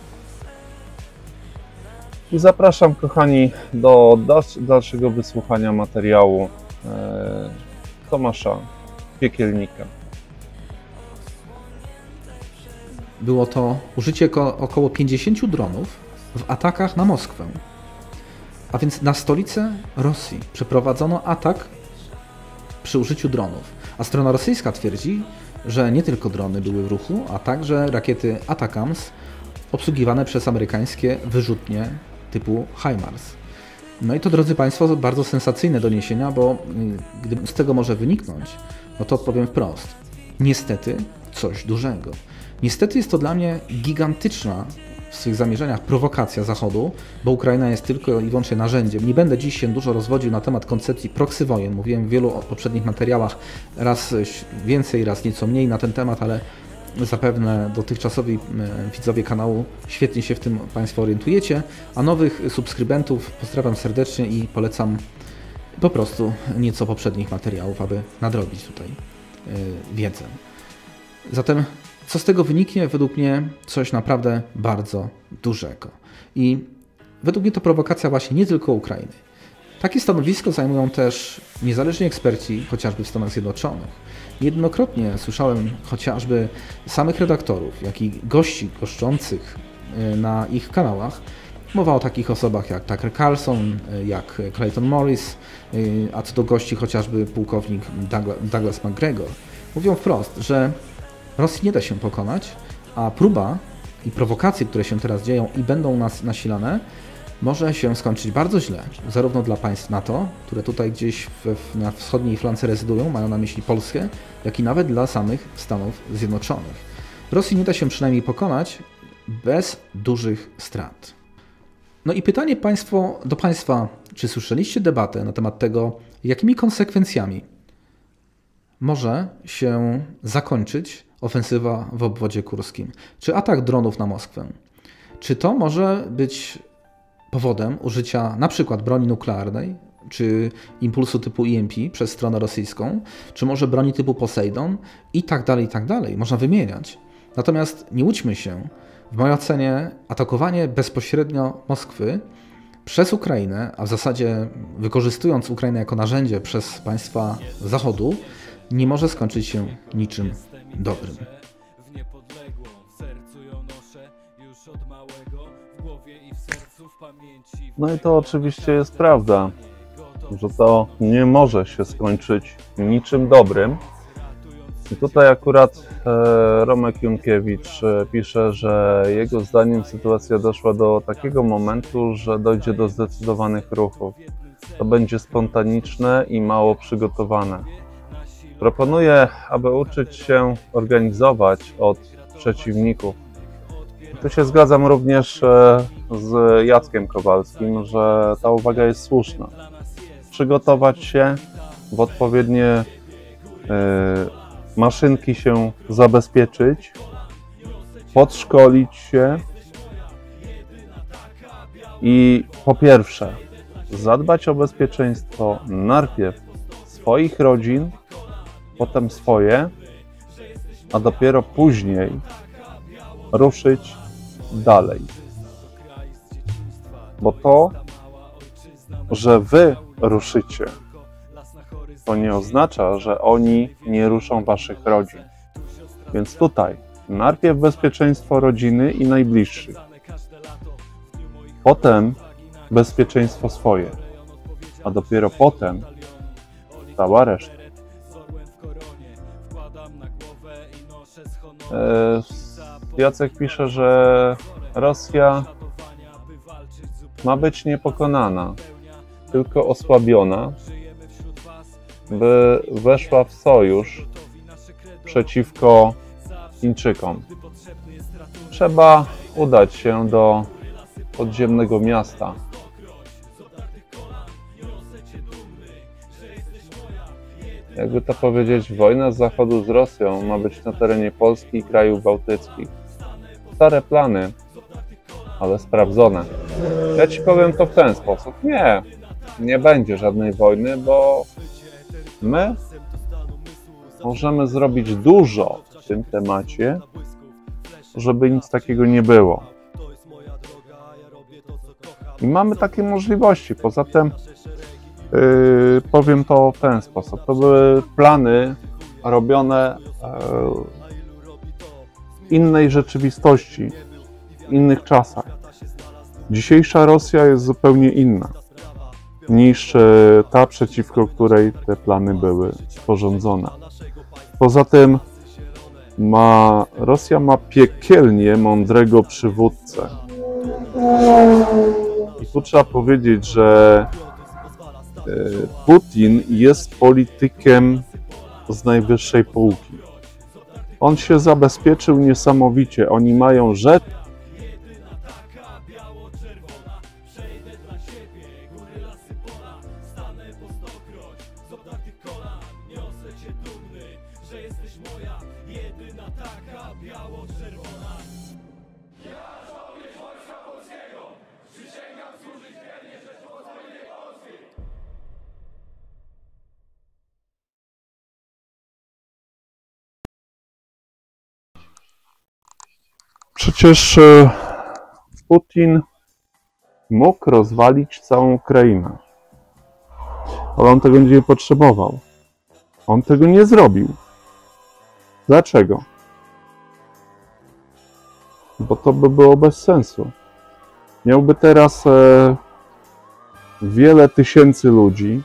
I zapraszam, kochani, do dalsz- dalszego wysłuchania materiału e, Tomasza Piekielnika. Było to użycie ko- około 50 dronów w atakach na Moskwę. A więc na stolicę Rosji przeprowadzono atak przy użyciu dronów. A strona rosyjska twierdzi, że nie tylko drony były w ruchu, a także rakiety Atacams obsługiwane przez amerykańskie wyrzutnie typu HIMARS. No i to, drodzy Państwo, bardzo sensacyjne doniesienia, bo y, gdy z tego może wyniknąć, no to powiem wprost. Niestety coś dużego. Niestety jest to dla mnie gigantyczna w swych zamierzeniach prowokacja Zachodu, bo Ukraina jest tylko i wyłącznie narzędziem. Nie będę dziś się dużo rozwodził na temat koncepcji proxy wojen. Mówiłem w wielu poprzednich materiałach raz więcej, raz nieco mniej na ten temat, ale zapewne dotychczasowi e, widzowie kanału świetnie się w tym Państwo orientujecie, a nowych subskrybentów pozdrawiam serdecznie i polecam po prostu nieco poprzednich materiałów, aby nadrobić tutaj e, wiedzę. Zatem co z tego wyniknie? Według mnie coś naprawdę bardzo dużego. I według mnie to prowokacja właśnie nie tylko Ukrainy. Takie stanowisko zajmują też niezależni eksperci, chociażby w Stanach Zjednoczonych. Niejednokrotnie słyszałem chociażby samych redaktorów, jak i gości goszczących y, na ich kanałach. Mowa o takich osobach jak Tucker Carlson, y, jak Clayton Morris, y, a co do gości chociażby pułkownik Dougla- Douglas McGregor. Mówią wprost, że Rosji nie da się pokonać, a próba i prowokacje, które się teraz dzieją i będą nas nasilane, może się skończyć bardzo źle, zarówno dla państw NATO, które tutaj gdzieś w, na wschodniej flance rezydują, mają na myśli Polskę, jak i nawet dla samych Stanów Zjednoczonych. Rosji nie da się przynajmniej pokonać bez dużych strat. No i pytanie państwo, do Państwa, czy słyszeliście debatę na temat tego, jakimi konsekwencjami może się zakończyć ofensywa w obwodzie kurskim? Czy atak dronów na Moskwę? Czy to może być powodem użycia na przykład broni nuklearnej, czy impulsu typu EMP przez stronę rosyjską, czy może broni typu Poseidon i tak dalej, i tak dalej. Można wymieniać. Natomiast nie łudźmy się, w mojej ocenie atakowanie bezpośrednio Moskwy przez Ukrainę, a w zasadzie wykorzystując Ukrainę jako narzędzie przez państwa Zachodu, nie może skończyć się niczym dobrym. No i to oczywiście jest prawda, że to nie może się skończyć niczym dobrym. I tutaj akurat e, Romek Junkiewicz e, pisze, że jego zdaniem sytuacja doszła do takiego momentu, że dojdzie do zdecydowanych ruchów. To będzie spontaniczne i mało przygotowane. Proponuję, aby uczyć się organizować od przeciwników. Tu się zgadzam również e, z Jackiem Kowalskim, że ta uwaga jest słuszna. Przygotować się w odpowiednie e, maszynki się zabezpieczyć, podszkolić się i po pierwsze zadbać o bezpieczeństwo najpierw swoich rodzin, potem swoje, a dopiero później ruszyć dalej. Bo to, że wy ruszycie, to nie oznacza, że oni nie ruszą waszych rodzin. Więc tutaj najpierw bezpieczeństwo rodziny i najbliższych, potem bezpieczeństwo swoje, a dopiero potem cała reszta. E, Jacek pisze, że Rosja ma być niepokonana, tylko osłabiona, by weszła w sojusz przeciwko Chińczykom. Trzeba udać się do podziemnego miasta. Jakby to powiedzieć, wojna z Zachodu z Rosją ma być na terenie Polski i krajów bałtyckich. Stare plany, ale sprawdzone. Ja ci powiem to w ten sposób. Nie, nie będzie żadnej wojny, bo my możemy zrobić dużo w tym temacie, żeby nic takiego nie było. I mamy takie możliwości. Poza tym yy, powiem to w ten sposób. To były plany robione w innej rzeczywistości, innych czasach. Dzisiejsza Rosja jest zupełnie inna niż e, ta, przeciwko której te plany były sporządzone. Poza tym ma, Rosja ma piekielnie mądrego przywódcę. I tu trzeba powiedzieć, że e, Putin jest politykiem z najwyższej półki. On się zabezpieczył niesamowicie. Oni mają rzecz, Przecież e, Putin mógł rozwalić całą Ukrainę. Ale on tego nie potrzebował. On tego nie zrobił. Dlaczego? Bo to by było bez sensu. Miałby teraz e, wiele tysięcy ludzi,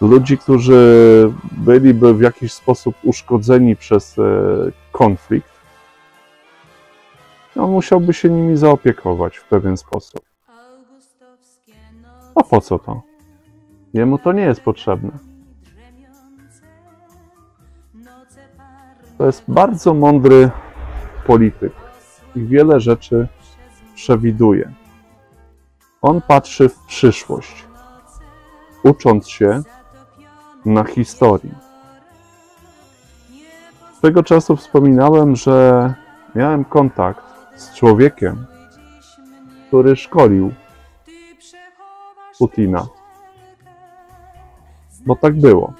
ludzi, którzy byliby w jakiś sposób uszkodzeni przez e, konflikt. On musiałby się nimi zaopiekować w pewien sposób. A po co to? Jemu to nie jest potrzebne. To jest bardzo mądry polityk i wiele rzeczy przewiduje. On patrzy w przyszłość, ucząc się na historii. Swego czasu wspominałem, że miałem kontakt z człowiekiem, który szkolił Putina. Bo tak było.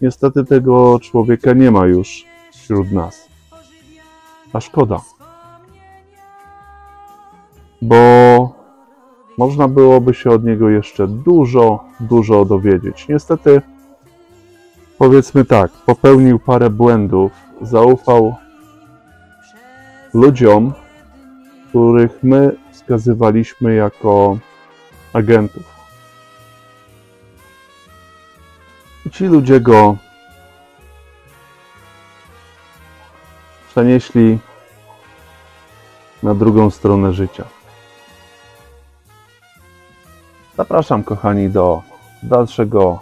Niestety tego człowieka nie ma już wśród nas. A szkoda. Bo można byłoby się od niego jeszcze dużo, dużo dowiedzieć. Niestety, powiedzmy tak, popełnił parę błędów, zaufał ludziom, których my wskazywaliśmy jako agentów. Ci ludzie go przenieśli na drugą stronę życia. Zapraszam, kochani, do dalszego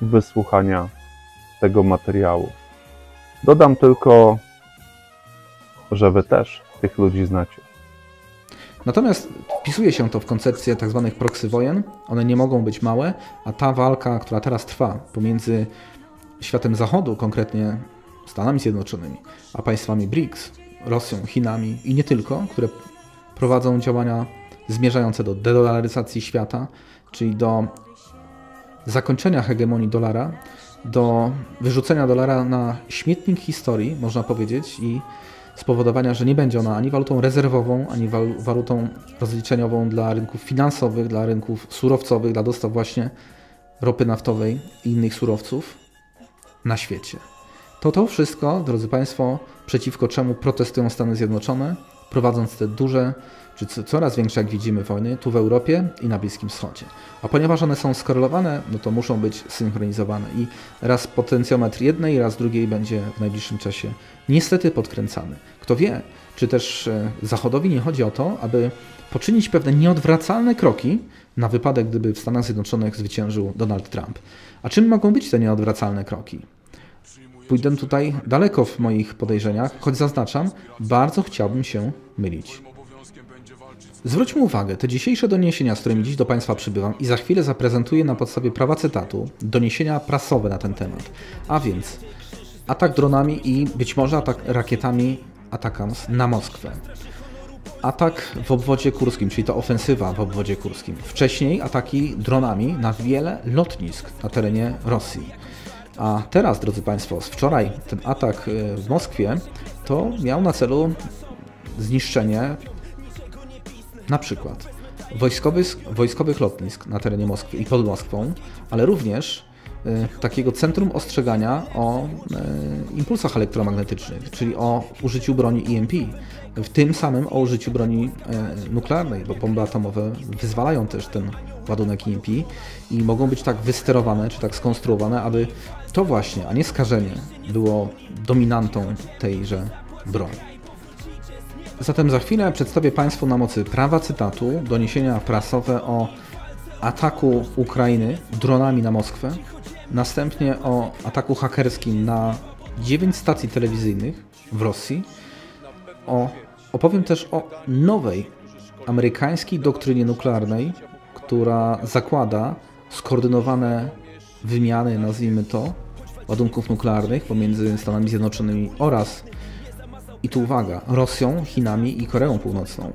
wysłuchania tego materiału. Dodam tylko, że Wy też tych ludzi znacie. Natomiast wpisuje się to w koncepcję tzw. proksy wojen. One nie mogą być małe, a ta walka, która teraz trwa pomiędzy światem zachodu, konkretnie Stanami Zjednoczonymi, a państwami BRICS, Rosją, Chinami i nie tylko, które prowadzą działania zmierzające do dedolaryzacji świata, czyli do zakończenia hegemonii dolara, do wyrzucenia dolara na śmietnik historii, można powiedzieć, i spowodowania, że nie będzie ona ani walutą rezerwową, ani wal walutą rozliczeniową dla rynków finansowych, dla rynków surowcowych, dla dostaw właśnie ropy naftowej i innych surowców na świecie. To to wszystko, drodzy Państwo, przeciwko czemu protestują Stany Zjednoczone, prowadząc te duże, czy coraz większe, jak widzimy, wojny tu w Europie i na Bliskim Wschodzie. A ponieważ one są skorelowane, no to muszą być synchronizowane i raz potencjometr jednej, raz drugiej będzie w najbliższym czasie niestety podkręcany. Kto wie, czy też e, Zachodowi nie chodzi o to, aby poczynić pewne nieodwracalne kroki na wypadek, gdyby w Stanach Zjednoczonych zwyciężył Donald Trump. A czym mogą być te nieodwracalne kroki? Pójdę tutaj daleko w moich podejrzeniach, choć zaznaczam, bardzo chciałbym się mylić. Zwróćmy uwagę, te dzisiejsze doniesienia, z którymi dziś do Państwa przybywam i za chwilę zaprezentuję na podstawie prawa cytatu, doniesienia prasowe na ten temat. A więc atak dronami i być może atak rakietami Atakams na Moskwę. Atak w obwodzie kurskim, czyli to ofensywa w obwodzie kurskim. Wcześniej ataki dronami na wiele lotnisk na terenie Rosji. A teraz, drodzy Państwo, z wczoraj ten atak y, w Moskwie to miał na celu zniszczenie na przykład wojskowych, wojskowych lotnisk na terenie Moskwy i pod Moskwą, ale również e, takiego centrum ostrzegania o e, impulsach elektromagnetycznych, czyli o użyciu broni EMP, w tym samym o użyciu broni e, nuklearnej, bo bomby atomowe wyzwalają też ten ładunek EMP i mogą być tak wysterowane, czy tak skonstruowane, aby to właśnie, a nie skażenie, było dominantą tejże broni. Zatem za chwilę przedstawię Państwu na mocy prawa cytatu doniesienia prasowe o ataku Ukrainy dronami na Moskwę, następnie o ataku hakerskim na 9 stacji telewizyjnych w Rosji, o, opowiem też o nowej amerykańskiej doktrynie nuklearnej, która zakłada skoordynowane wymiany, nazwijmy to, ładunków nuklearnych pomiędzy Stanami Zjednoczonymi oraz i tu uwaga, Rosją, Chinami i Koreą Północną.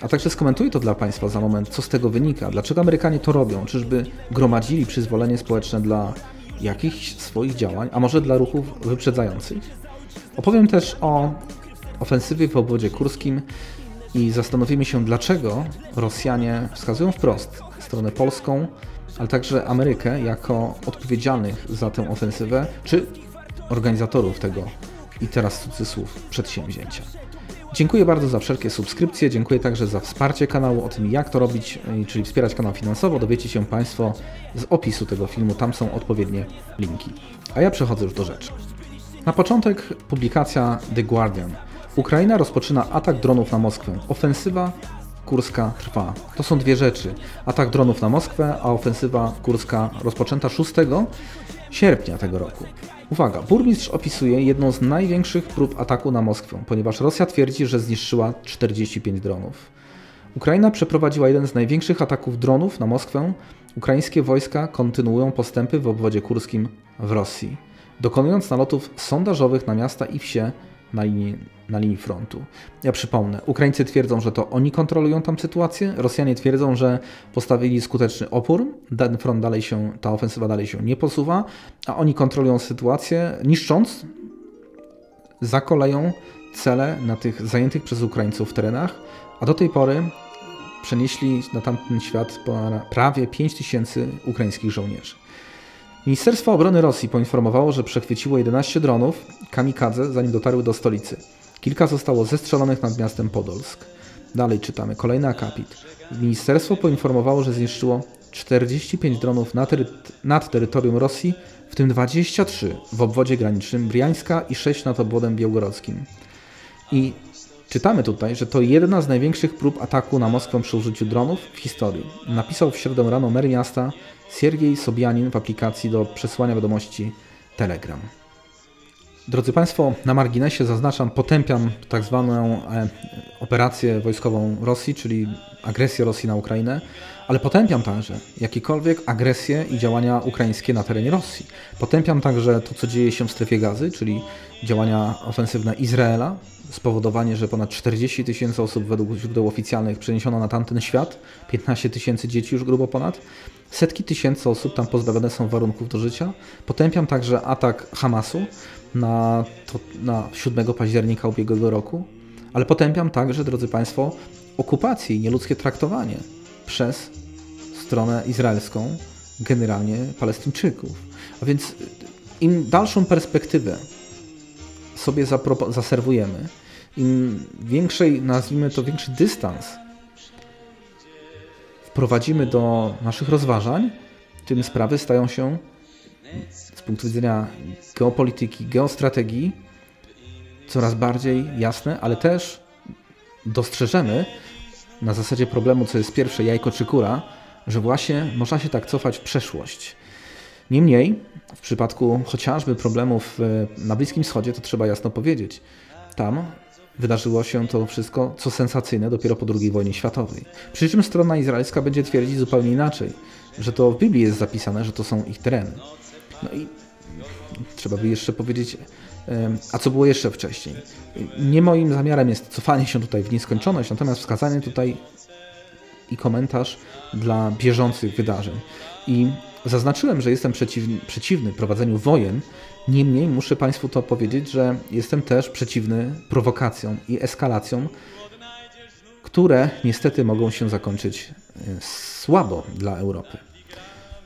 A także skomentuję to dla Państwa za moment, co z tego wynika, dlaczego Amerykanie to robią, czyżby gromadzili przyzwolenie społeczne dla jakichś swoich działań, a może dla ruchów wyprzedzających. Opowiem też o ofensywie w obwodzie kurskim i zastanowimy się, dlaczego Rosjanie wskazują wprost stronę polską, ale także Amerykę jako odpowiedzialnych za tę ofensywę, czy organizatorów tego i teraz cudzysłów przedsięwzięcia. Dziękuję bardzo za wszelkie subskrypcje, dziękuję także za wsparcie kanału, o tym jak to robić, y, czyli wspierać kanał finansowo, dowiecie się Państwo z opisu tego filmu, tam są odpowiednie linki. A ja przechodzę już do rzeczy. Na początek publikacja The Guardian. Ukraina rozpoczyna atak dronów na Moskwę. Ofensywa kurska trwa. To są dwie rzeczy. Atak dronów na Moskwę, a ofensywa kurska rozpoczęta 6 sierpnia tego roku. Uwaga, burmistrz opisuje jedną z największych prób ataku na Moskwę, ponieważ Rosja twierdzi, że zniszczyła 45 dronów. Ukraina przeprowadziła jeden z największych ataków dronów na Moskwę. Ukraińskie wojska kontynuują postępy w obwodzie kurskim w Rosji, dokonując nalotów sondażowych na miasta i wsie na linii, na linii frontu. Ja przypomnę, Ukraińcy twierdzą, że to oni kontrolują tam sytuację, Rosjanie twierdzą, że postawili skuteczny opór, ten front dalej się, ta ofensywa dalej się nie posuwa, a oni kontrolują sytuację, niszcząc za koleją cele na tych zajętych przez Ukraińców terenach, a do tej pory przenieśli na tamten świat prawie 5 tysięcy ukraińskich żołnierzy. Ministerstwo Obrony Rosji poinformowało, że przechwyciło 11 dronów kamikadze, zanim dotarły do stolicy. Kilka zostało zestrzelonych nad miastem Podolsk. Dalej czytamy, kolejny akapit. Ministerstwo poinformowało, że zniszczyło 45 dronów nad, tery nad terytorium Rosji, w tym 23 w obwodzie granicznym Briańska i 6 nad obwodem białgorodzkim. I czytamy tutaj, że to jedna z największych prób ataku na Moskwę przy użyciu dronów w historii. Napisał w środę rano mer miasta Siergiej Sobianin w aplikacji do przesłania wiadomości Telegram. Drodzy Państwo, na marginesie zaznaczam, potępiam tak zwaną e, operację wojskową Rosji, czyli agresję Rosji na Ukrainę, ale potępiam także jakiekolwiek agresje i działania ukraińskie na terenie Rosji. Potępiam także to, co dzieje się w strefie gazy, czyli działania ofensywne Izraela, spowodowanie, że ponad 40 tysięcy osób według źródeł oficjalnych przeniesiono na tamten świat, 15 tysięcy dzieci już grubo ponad, setki tysięcy osób tam pozbawione są warunków do życia. Potępiam także atak Hamasu na, to, na 7 października ubiegłego roku, ale potępiam także, drodzy Państwo, okupację i nieludzkie traktowanie przez stronę izraelską, generalnie Palestyńczyków. A więc im dalszą perspektywę sobie zaserwujemy, im większej, nazwijmy to, większy dystans wprowadzimy do naszych rozważań, tym sprawy stają się z punktu widzenia geopolityki, geostrategii coraz bardziej jasne, ale też dostrzeżemy na zasadzie problemu, co jest pierwsze, jajko czy kura, że właśnie można się tak cofać w przeszłość. Niemniej, w przypadku chociażby problemów na Bliskim Wschodzie, to trzeba jasno powiedzieć, tam wydarzyło się to wszystko, co sensacyjne, dopiero po II wojnie światowej. Przy czym strona izraelska będzie twierdzić zupełnie inaczej, że to w Biblii jest zapisane, że to są ich tereny. No i trzeba by jeszcze powiedzieć, a co było jeszcze wcześniej. Nie moim zamiarem jest cofanie się tutaj w nieskończoność, natomiast wskazanie tutaj i komentarz dla bieżących wydarzeń. I Zaznaczyłem, że jestem przeciwny, przeciwny prowadzeniu wojen, niemniej muszę Państwu to powiedzieć, że jestem też przeciwny prowokacjom i eskalacjom, które niestety mogą się zakończyć e, słabo dla Europy.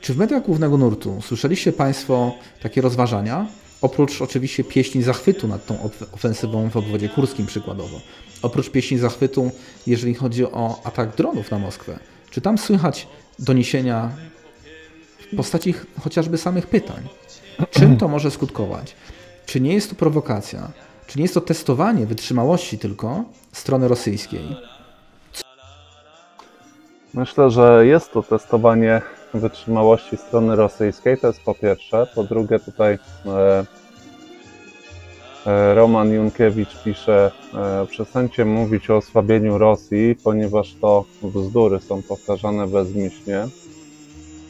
Czy w mediach głównego nurtu słyszeliście Państwo takie rozważania? Oprócz oczywiście pieśni zachwytu nad tą of- ofensywą w obwodzie kurskim przykładowo. Oprócz pieśni zachwytu, jeżeli chodzi o atak dronów na Moskwę. Czy tam słychać doniesienia w postaci ch- chociażby samych pytań? Czym to może skutkować? Czy nie jest to prowokacja? Czy nie jest to testowanie wytrzymałości tylko strony rosyjskiej? Myślę, że jest to testowanie wytrzymałości strony rosyjskiej, to jest po pierwsze. Po drugie, tutaj e, e, Roman Junkiewicz pisze: e, Przestańcie mówić o osłabieniu Rosji, ponieważ to bzdury są powtarzane bezmyślnie.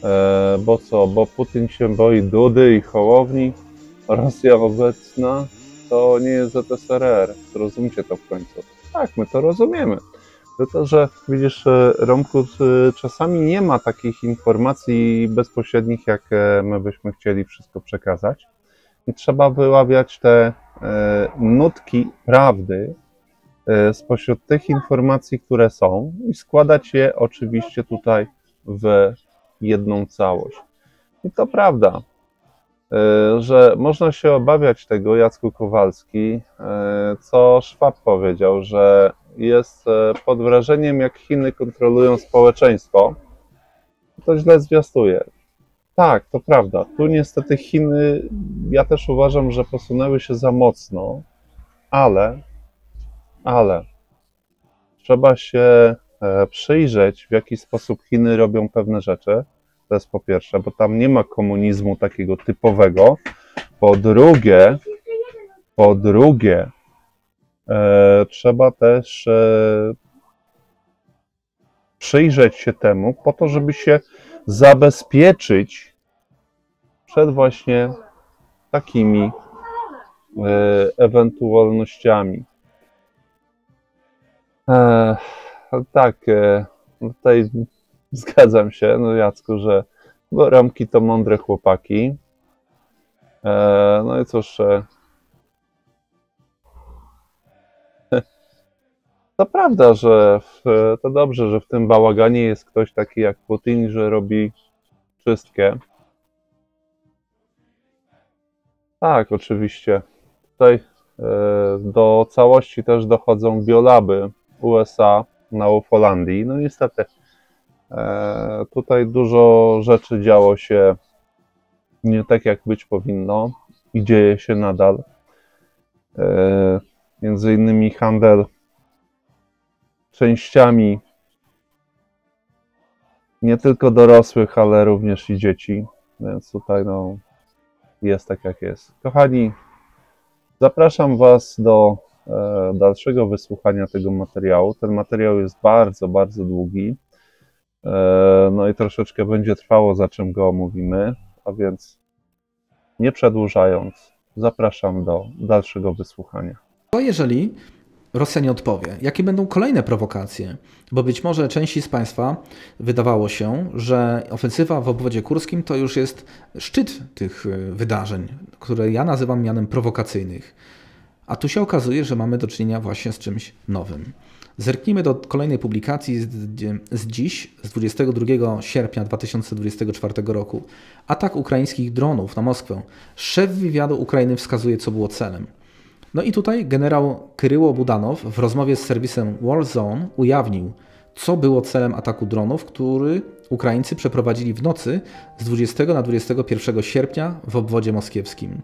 E, bo co? Bo Putin się boi Dudy i Hołowni. Rosja obecna to nie jest ZSRR. Zrozumcie to w końcu. Tak, my to rozumiemy. Tylko, że widzisz, e, Romku, e, czasami nie ma takich informacji bezpośrednich, jak my byśmy chcieli wszystko przekazać. I trzeba wyławiać te nutki prawdy spośród tych informacji, które są, i składać je oczywiście tutaj w jedną całość. I to prawda, e, że można się obawiać tego, Jacku Kowalski, e, co Szwab powiedział, że jest e, pod wrażeniem, jak Chiny kontrolują społeczeństwo. To źle zwiastuje. Tak, to prawda. Tu niestety Chiny, ja też uważam, że posunęły się za mocno, ale, ale trzeba się przyjrzeć, w jaki sposób Chiny robią pewne rzeczy. To jest po pierwsze, bo tam nie ma komunizmu takiego typowego. Po drugie, po drugie, e, trzeba też e, przyjrzeć się temu, po to, żeby się zabezpieczyć przed właśnie takimi e, ewentualnościami. E, tak, e, tutaj <laughs> zgadzam się, no Jacku, że bo Romki to mądre chłopaki. E, no i cóż, e, <laughs> to prawda, że w, to dobrze, że w tym bałaganie jest ktoś taki jak Putin, że robi czystkę. Tak, oczywiście. Tutaj e, do całości też dochodzą biolaby USA na Ufolandii. No niestety, tutaj dużo rzeczy działo się nie tak, jak być powinno i dzieje się nadal. E, między innymi handel częściami nie tylko dorosłych, ale również i dzieci. Więc tutaj no, jest tak jak jest. Kochani, zapraszam Was do e, dalszego wysłuchania tego materiału. Ten materiał jest bardzo, bardzo długi. E, no i troszeczkę będzie trwało, za czym go omówimy. A więc nie przedłużając, zapraszam do dalszego wysłuchania. To jeżeli Rosja nie odpowie, jakie będą kolejne prowokacje? Bo być może części z Państwa wydawało się, że ofensywa w obwodzie kurskim to już jest szczyt tych y, wydarzeń, które ja nazywam mianem prowokacyjnych. A tu się okazuje, że mamy do czynienia właśnie z czymś nowym. Zerknijmy do kolejnej publikacji z, z dziś, z 22 sierpnia 2024 roku. Atak ukraińskich dronów na Moskwę. Szef wywiadu Ukrainy wskazuje, co było celem. No i tutaj generał Kryło Budanow w rozmowie z serwisem Warzone ujawnił, co było celem ataku dronów, który Ukraińcy przeprowadzili w nocy z 20 na 21 sierpnia w obwodzie moskiewskim.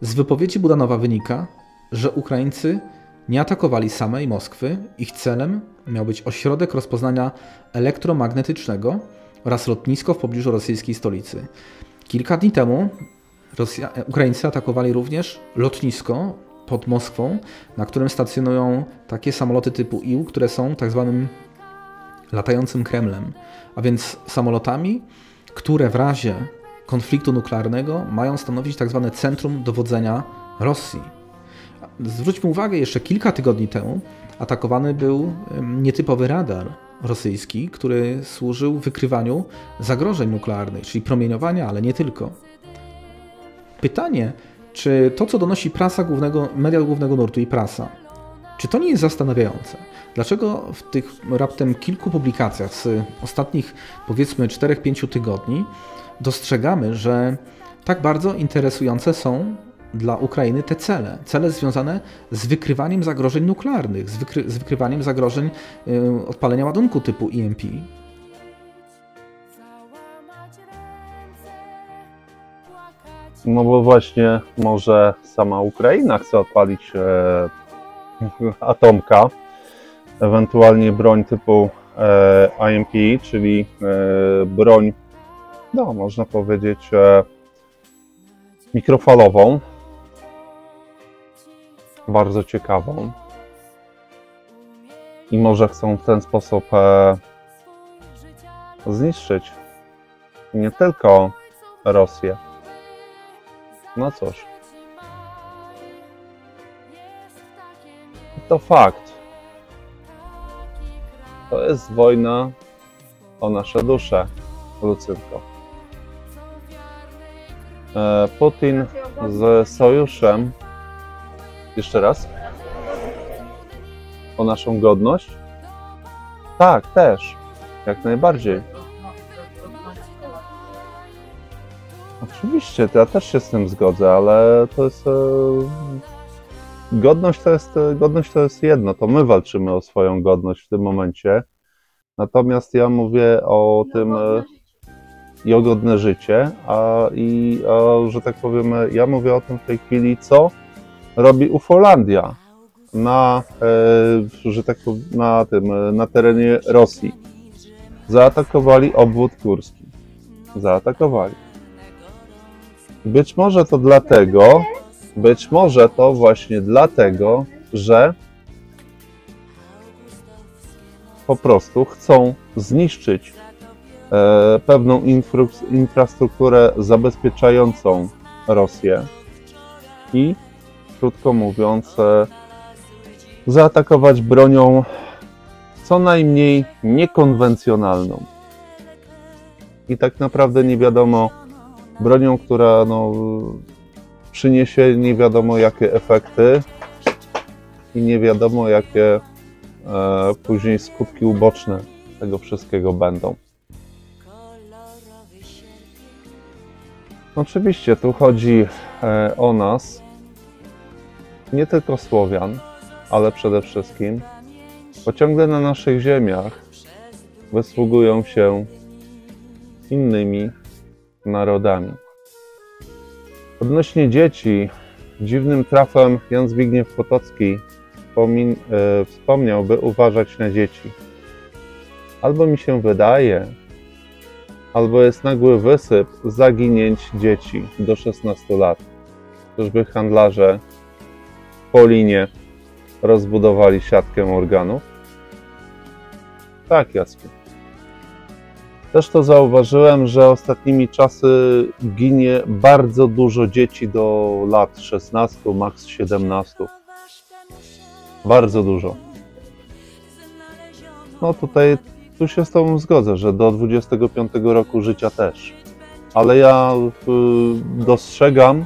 Z wypowiedzi Budanowa wynika, że Ukraińcy nie atakowali samej Moskwy, ich celem miał być ośrodek rozpoznania elektromagnetycznego oraz lotnisko w pobliżu rosyjskiej stolicy. Kilka dni temu Rosja, Ukraińcy atakowali również lotnisko pod Moskwą, na którym stacjonują takie samoloty typu IL, które są tak zwanym latającym Kremlem, a więc samolotami, które w razie konfliktu nuklearnego mają stanowić tak zwane centrum dowodzenia Rosji. Zwróćmy uwagę, jeszcze kilka tygodni temu atakowany był nietypowy radar rosyjski, który służył wykrywaniu zagrożeń nuklearnych, czyli promieniowania, ale nie tylko. Pytanie, czy to, co donosi prasa głównego, media głównego nurtu i prasa, czy to nie jest zastanawiające? Dlaczego w tych raptem kilku publikacjach z ostatnich powiedzmy 4-5 tygodni dostrzegamy, że tak bardzo interesujące są dla Ukrainy te cele. Cele związane z wykrywaniem zagrożeń nuklearnych, z, wykry, z wykrywaniem zagrożeń y, odpalenia ładunku typu EMP. No bo właśnie może sama Ukraina chce odpalić e, atomka, ewentualnie broń typu e, IMP, czyli e, broń, no można powiedzieć, e, mikrofalową, bardzo ciekawą. I może chcą w ten sposób e, zniszczyć nie tylko Rosję. No cóż, to fakt. To jest wojna o nasze dusze, Lucynko. E, Putin z sojuszem. Jeszcze raz. O naszą godność? Tak, też. Jak najbardziej. Oczywiście, to ja też się z tym zgodzę, ale to jest. E, godność to jest, e, godność to jest jedno, to my walczymy o swoją godność w tym momencie. Natomiast ja mówię o tym i o godne życie, a i że tak powiem, e, ja mówię o tym w tej chwili, co robi Ufolandia na, e, że tak powiem, na tym, e, na terenie Rosji. Zaatakowali obwód kurski. Zaatakowali. Być może to dlatego, być może to właśnie dlatego, że po prostu chcą zniszczyć e, pewną infrastrukturę zabezpieczającą Rosję i, krótko mówiąc, e, zaatakować bronią co najmniej niekonwencjonalną. I tak naprawdę nie wiadomo, bronią, która no, przyniesie nie wiadomo jakie efekty i nie wiadomo jakie e, później skutki uboczne tego wszystkiego będą. Oczywiście tu chodzi e, o nas, nie tylko Słowian, ale przede wszystkim, bo ciągle na naszych ziemiach wysługują się innymi narodami. Odnośnie dzieci, dziwnym trafem Jan Zbigniew Potocki wspomin, e, wspomniał, by uważać na dzieci. Albo mi się wydaje, albo jest nagły wysyp zaginięć dzieci do 16 lat. Czyżby handlarze Polinie rozbudowali siatkę organów? Tak, Jacku. Też to zauważyłem, że ostatnimi czasy ginie bardzo dużo dzieci do lat 16, maks 17. Bardzo dużo. No tutaj tu się z Tobą zgodzę, że do 25 roku życia też. Ale ja y, dostrzegam,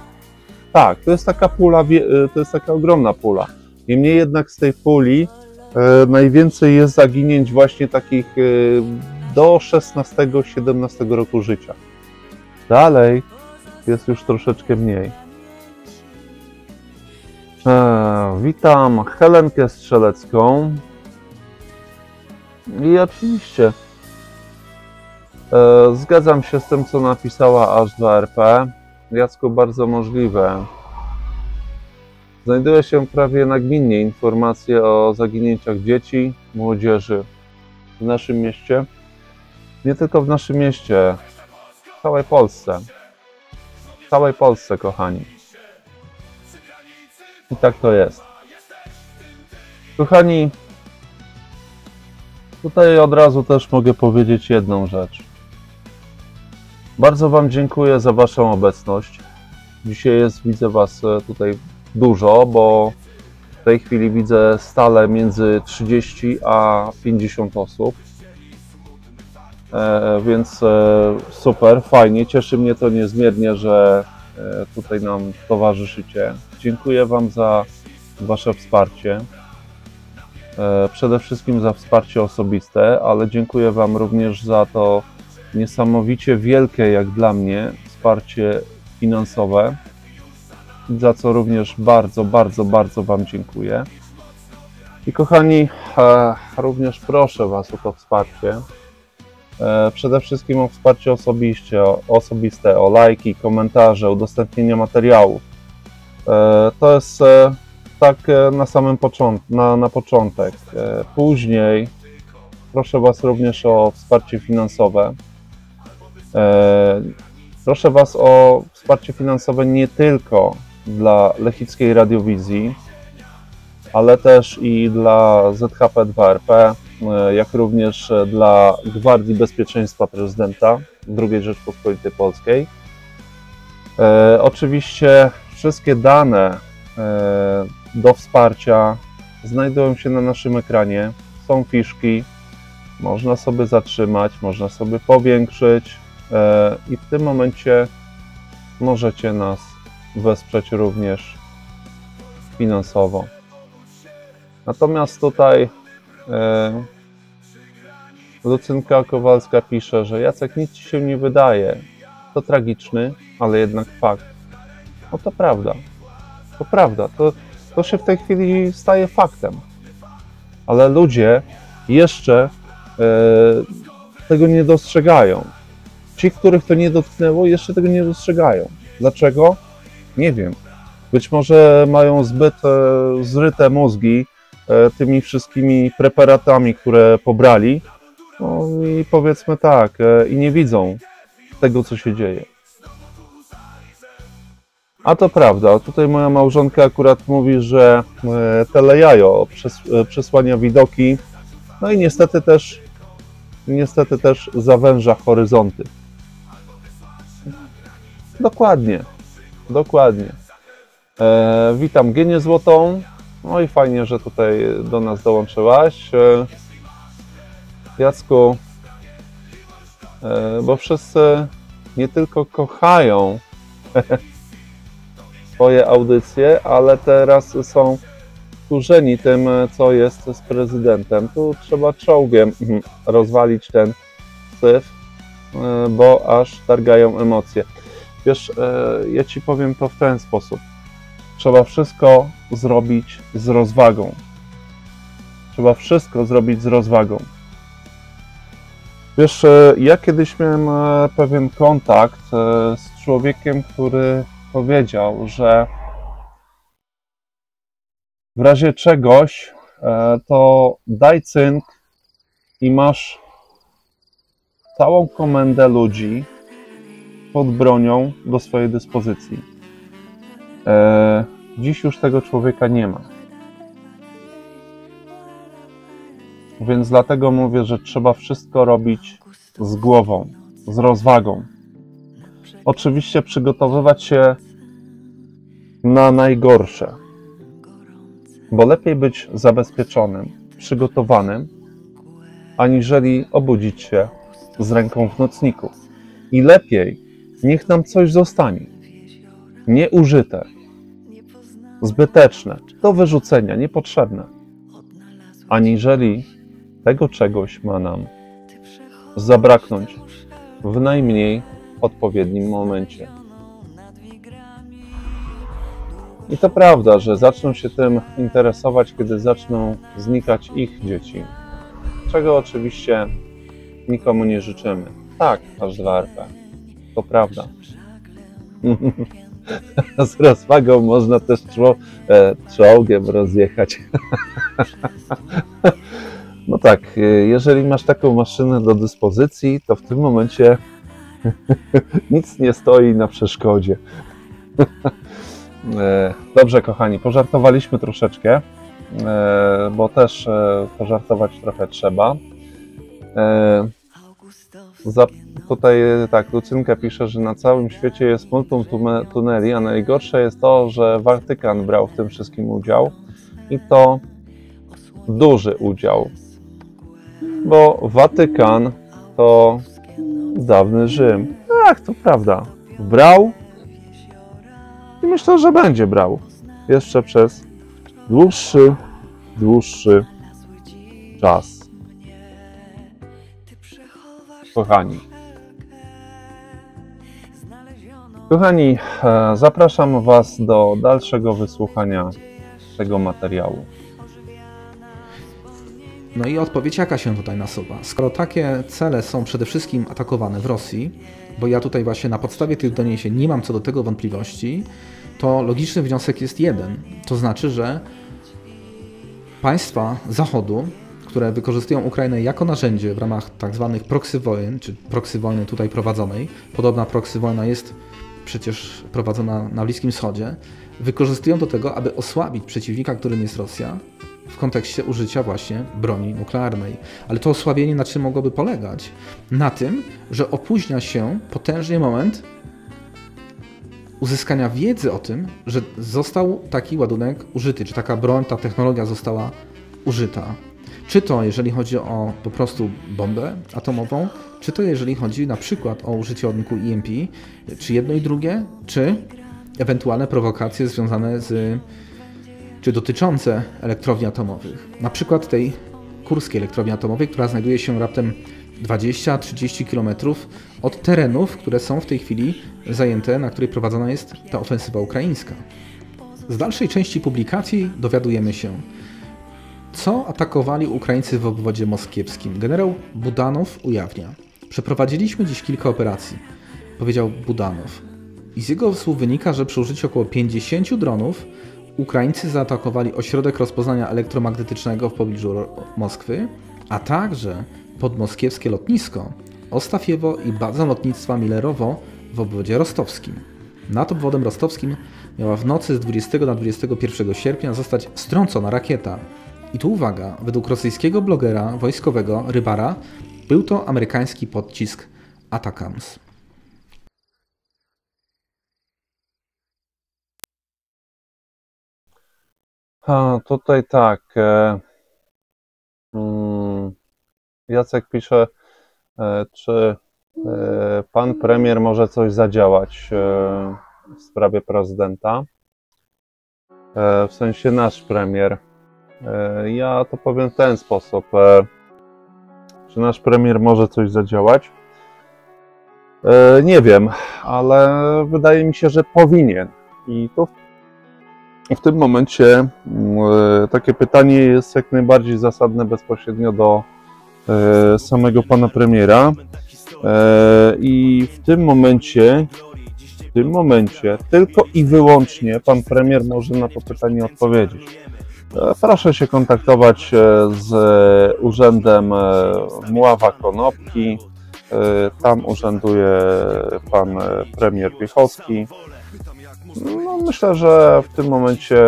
tak, to jest taka pula, y, to jest taka ogromna pula. Niemniej jednak z tej puli e, najwięcej jest zaginięć właśnie takich e, do 16-17 roku życia. Dalej jest już troszeczkę mniej. E, witam Helenkę Strzelecką. I oczywiście e, zgadzam się z tym, co napisała H2RP. Jacku, bardzo możliwe. Znajduje się prawie nagminnie informacje o zaginięciach dzieci, młodzieży w naszym mieście. Nie tylko w naszym mieście, w całej Polsce. W całej Polsce, kochani. I tak to jest. Kochani, tutaj od razu też mogę powiedzieć jedną rzecz. Bardzo Wam dziękuję za Waszą obecność. Dzisiaj jest, widzę Was e, tutaj dużo, bo tej chwili widzę stale między 30 a 50 osób. E, więc e, super, fajnie. Cieszy mnie to niezmiernie, że e, tutaj nam towarzyszycie. Dziękuję Wam za Wasze wsparcie. E, Przede wszystkim za wsparcie osobiste, ale dziękuję Wam również za to niesamowicie wielkie, jak dla mnie, wsparcie finansowe, za co również bardzo, bardzo, bardzo Wam dziękuję. I kochani, e, również proszę Was o to wsparcie. E, Przede wszystkim o wsparcie osobiście, o, osobiste, o lajki, komentarze, udostępnienie materiałów. E, To jest tak na samym początku, na, na początek. Później proszę Was również o wsparcie finansowe. E, Proszę Was o wsparcie finansowe nie tylko dla Lechickiej Radiowizji, ale też i dla ZHP2RP, e, jak również e, dla Gwardii Bezpieczeństwa Prezydenta II Rzeczpospolitej Polskiej. Oczywiście wszystkie dane do wsparcia znajdują się na naszym ekranie. Są fiszki, można sobie zatrzymać, można sobie powiększyć i w tym momencie możecie nas wesprzeć również finansowo. Natomiast tutaj e, Lucynka Kowalska pisze, że Jacek nic ci się nie wydaje. To tragiczny, ale jednak fakt. No to prawda. To prawda. To, to się w tej chwili staje faktem. Ale ludzie jeszcze e, tego nie dostrzegają. Ci, których to nie dotknęło, jeszcze tego nie dostrzegają. Dlaczego? Nie wiem. Być może mają zbyt e, zryte mózgi e, tymi wszystkimi preparatami, które pobrali. No i powiedzmy tak, e, i nie widzą tego, co się dzieje. A to prawda, tutaj moja małżonka akurat mówi, że e, telejajo e, przesłania widoki, no i niestety też, niestety też zawęża horyzonty. Dokładnie, dokładnie. E, witam Genię Złotą. No i fajnie, że tutaj do nas dołączyłaś. E, Jacku, e, bo wszyscy nie tylko kochają <laughs> Twoje audycje, ale teraz są wkurzeni tym, co jest z prezydentem. Tu trzeba czołgiem <laughs> rozwalić ten syf, e, bo aż targają emocje. Wiesz, e, ja Ci powiem to w ten sposób. Trzeba wszystko zrobić z rozwagą. Trzeba wszystko zrobić z rozwagą. Wiesz, e, ja kiedyś miałem e, pewien kontakt z człowiekiem, który powiedział, że w razie czegoś to daj cynk i masz całą komendę ludzi pod bronią do swojej dyspozycji. E, Dziś już tego człowieka nie ma. Więc dlatego mówię, że trzeba wszystko robić z głową, z rozwagą. Oczywiście przygotowywać się na najgorsze, bo lepiej być zabezpieczonym, przygotowanym, aniżeli obudzić się z ręką w nocniku. I lepiej niech nam coś zostanie, nieużyte, zbyteczne, do wyrzucenia, niepotrzebne, aniżeli tego czegoś ma nam zabraknąć w najmniej odpowiednim momencie. I to prawda, że zaczną się tym interesować, kiedy zaczną znikać ich dzieci, czego oczywiście nikomu nie życzymy. Tak, aż dwa RP. To prawda. <laughs> Z rozwagą można też e, czołgiem rozjechać. <laughs> No tak, e, jeżeli masz taką maszynę do dyspozycji, to w tym momencie <laughs> nic nie stoi na przeszkodzie. E, Dobrze, kochani, pożartowaliśmy troszeczkę, bo też pożartować trochę trzeba. Za, tutaj tak, Lucynka pisze, że na całym świecie jest multum tuneli, a najgorsze jest to, że Watykan brał w tym wszystkim udział. I to duży udział, bo Watykan to dawny Rzym. Tak, to prawda. Brał i myślę, że będzie brał jeszcze przez dłuższy, dłuższy czas. Kochani. Kochani, e, zapraszam Was do dalszego wysłuchania tego materiału. No i odpowiedź jaka się tutaj nasuwa? Skoro takie cele są przede wszystkim atakowane w Rosji, bo ja tutaj właśnie na podstawie tych doniesień nie mam co do tego wątpliwości, to logiczny wniosek jest jeden. To znaczy, że państwa Zachodu, które wykorzystują Ukrainę jako narzędzie w ramach tak zwanych proxy wojen, czy proxy wojny tutaj prowadzonej, podobna proxy wojna jest przecież prowadzona na Bliskim Wschodzie, wykorzystują do tego, aby osłabić przeciwnika, którym jest Rosja, w kontekście użycia właśnie broni nuklearnej. Ale to osłabienie na czym mogłoby polegać? Na tym, że opóźnia się potężnie moment uzyskania wiedzy o tym, że został taki ładunek użyty, czy taka broń, ta technologia została użyta. Czy to jeżeli chodzi o po prostu bombę atomową, czy to jeżeli chodzi na przykład o użycie ładunku EMP, czy jedno i drugie, czy ewentualne prowokacje związane z czy dotyczące elektrowni atomowych. Na przykład tej kurskiej elektrowni atomowej, która znajduje się raptem 20-30 km od terenów, które są w tej chwili zajęte, na której prowadzona jest ta ofensywa ukraińska. Z dalszej części publikacji dowiadujemy się, co atakowali Ukraińcy w obwodzie moskiewskim. Generał Budanow ujawnia. Przeprowadziliśmy dziś kilka operacji, powiedział Budanow. I z jego słów wynika, że przy użyciu około 50 dronów Ukraińcy zaatakowali ośrodek rozpoznania elektromagnetycznego w pobliżu Moskwy, a także podmoskiewskie lotnisko Ostafiewo i bazę lotnictwa Millerowo w obwodzie rostowskim. Nad obwodem rostowskim miała w nocy z 20 na 21 sierpnia zostać strącona rakieta. I tu uwaga, według rosyjskiego blogera wojskowego Rybara był to amerykański podcisk Atacams. A, tutaj tak. E, mm, Jacek pisze, e, czy e, pan premier może coś zadziałać w sprawie prezydenta? W sensie nasz premier. E, ja to powiem w ten sposób. E, czy nasz premier może coś zadziałać? E, nie wiem, ale wydaje mi się, że powinien. I i w tym momencie mm, takie pytanie jest jak najbardziej zasadne bezpośrednio do samego pana premiera. I w tym momencie, w tym momencie tylko i wyłącznie pan premier może na to pytanie odpowiedzieć. E, Proszę się kontaktować e, z urzędem e, Mława Konopki. E, Tam urzęduje pan e, premier Piechowski. No, myślę, że w tym momencie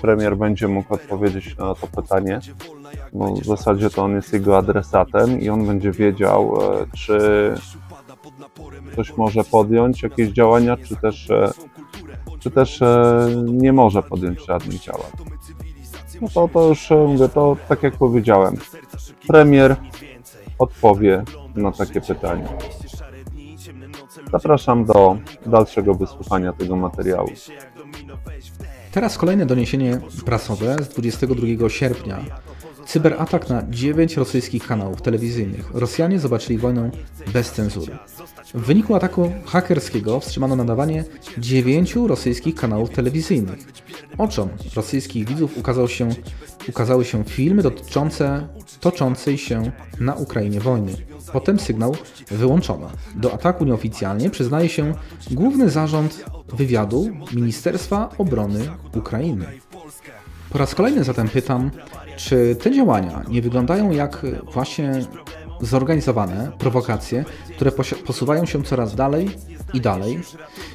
premier będzie mógł odpowiedzieć na to pytanie. W zasadzie to on jest jego adresatem i on będzie wiedział, e, czy ktoś może podjąć jakieś działania, czy też, e, czy też e, nie może podjąć żadnych działań. No to, to już e, mówię, to tak jak powiedziałem, premier odpowie na takie pytanie. Zapraszam do dalszego wysłuchania tego materiału. Teraz kolejne doniesienie prasowe z 22 sierpnia. Cyberatak na 9 rosyjskich kanałów telewizyjnych. Rosjanie zobaczyli wojnę bez cenzury. W wyniku ataku hakerskiego wstrzymano nadawanie 9 rosyjskich kanałów telewizyjnych. Oczom rosyjskich widzów ukazał się, ukazały się filmy dotyczące toczącej się na Ukrainie wojny. Potem sygnał wyłączono. Do ataku nieoficjalnie przyznaje się Główny Zarząd Wywiadu Ministerstwa Obrony Ukrainy. Po raz kolejny zatem pytam, czy te działania nie wyglądają jak właśnie zorganizowane prowokacje, które posuwają się coraz dalej i dalej?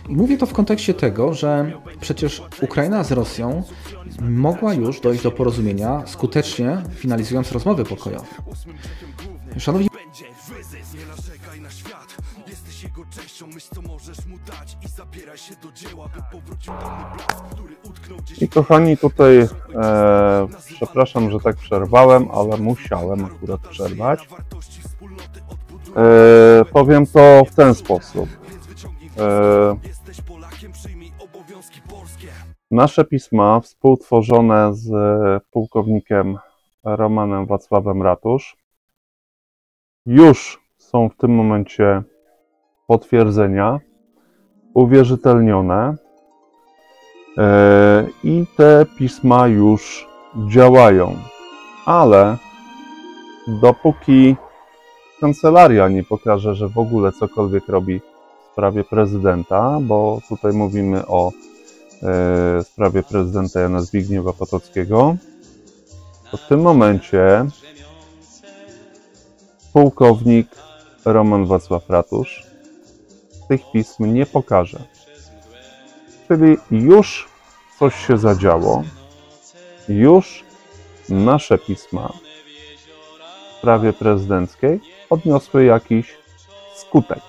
I mówię to w kontekście tego, że przecież Ukraina z Rosją mogła już dojść do porozumienia, skutecznie finalizując rozmowy pokojowe. Szanowni Myśl co możesz mu dać i zabieraj się do dzieła By powrócił blask, który utknął gdzieś I kochani, tutaj e, przepraszam, że tak przerwałem, ale musiałem akurat przerwać. E, powiem to w ten sposób. E, nasze pisma współtworzone z pułkownikiem Romanem Wacławem Ratusz już są w tym momencie potwierdzenia, uwierzytelnione e, i te pisma już działają. Ale dopóki kancelaria nie pokaże, że w ogóle cokolwiek robi w sprawie prezydenta, bo tutaj mówimy o e, sprawie prezydenta Jana Zbigniewa Potockiego, to w tym momencie pułkownik Roman Wacław Ratusz tych pism nie pokaże. Czyli już coś się zadziało, już nasze pisma w sprawie prezydenckiej odniosły jakiś skutek.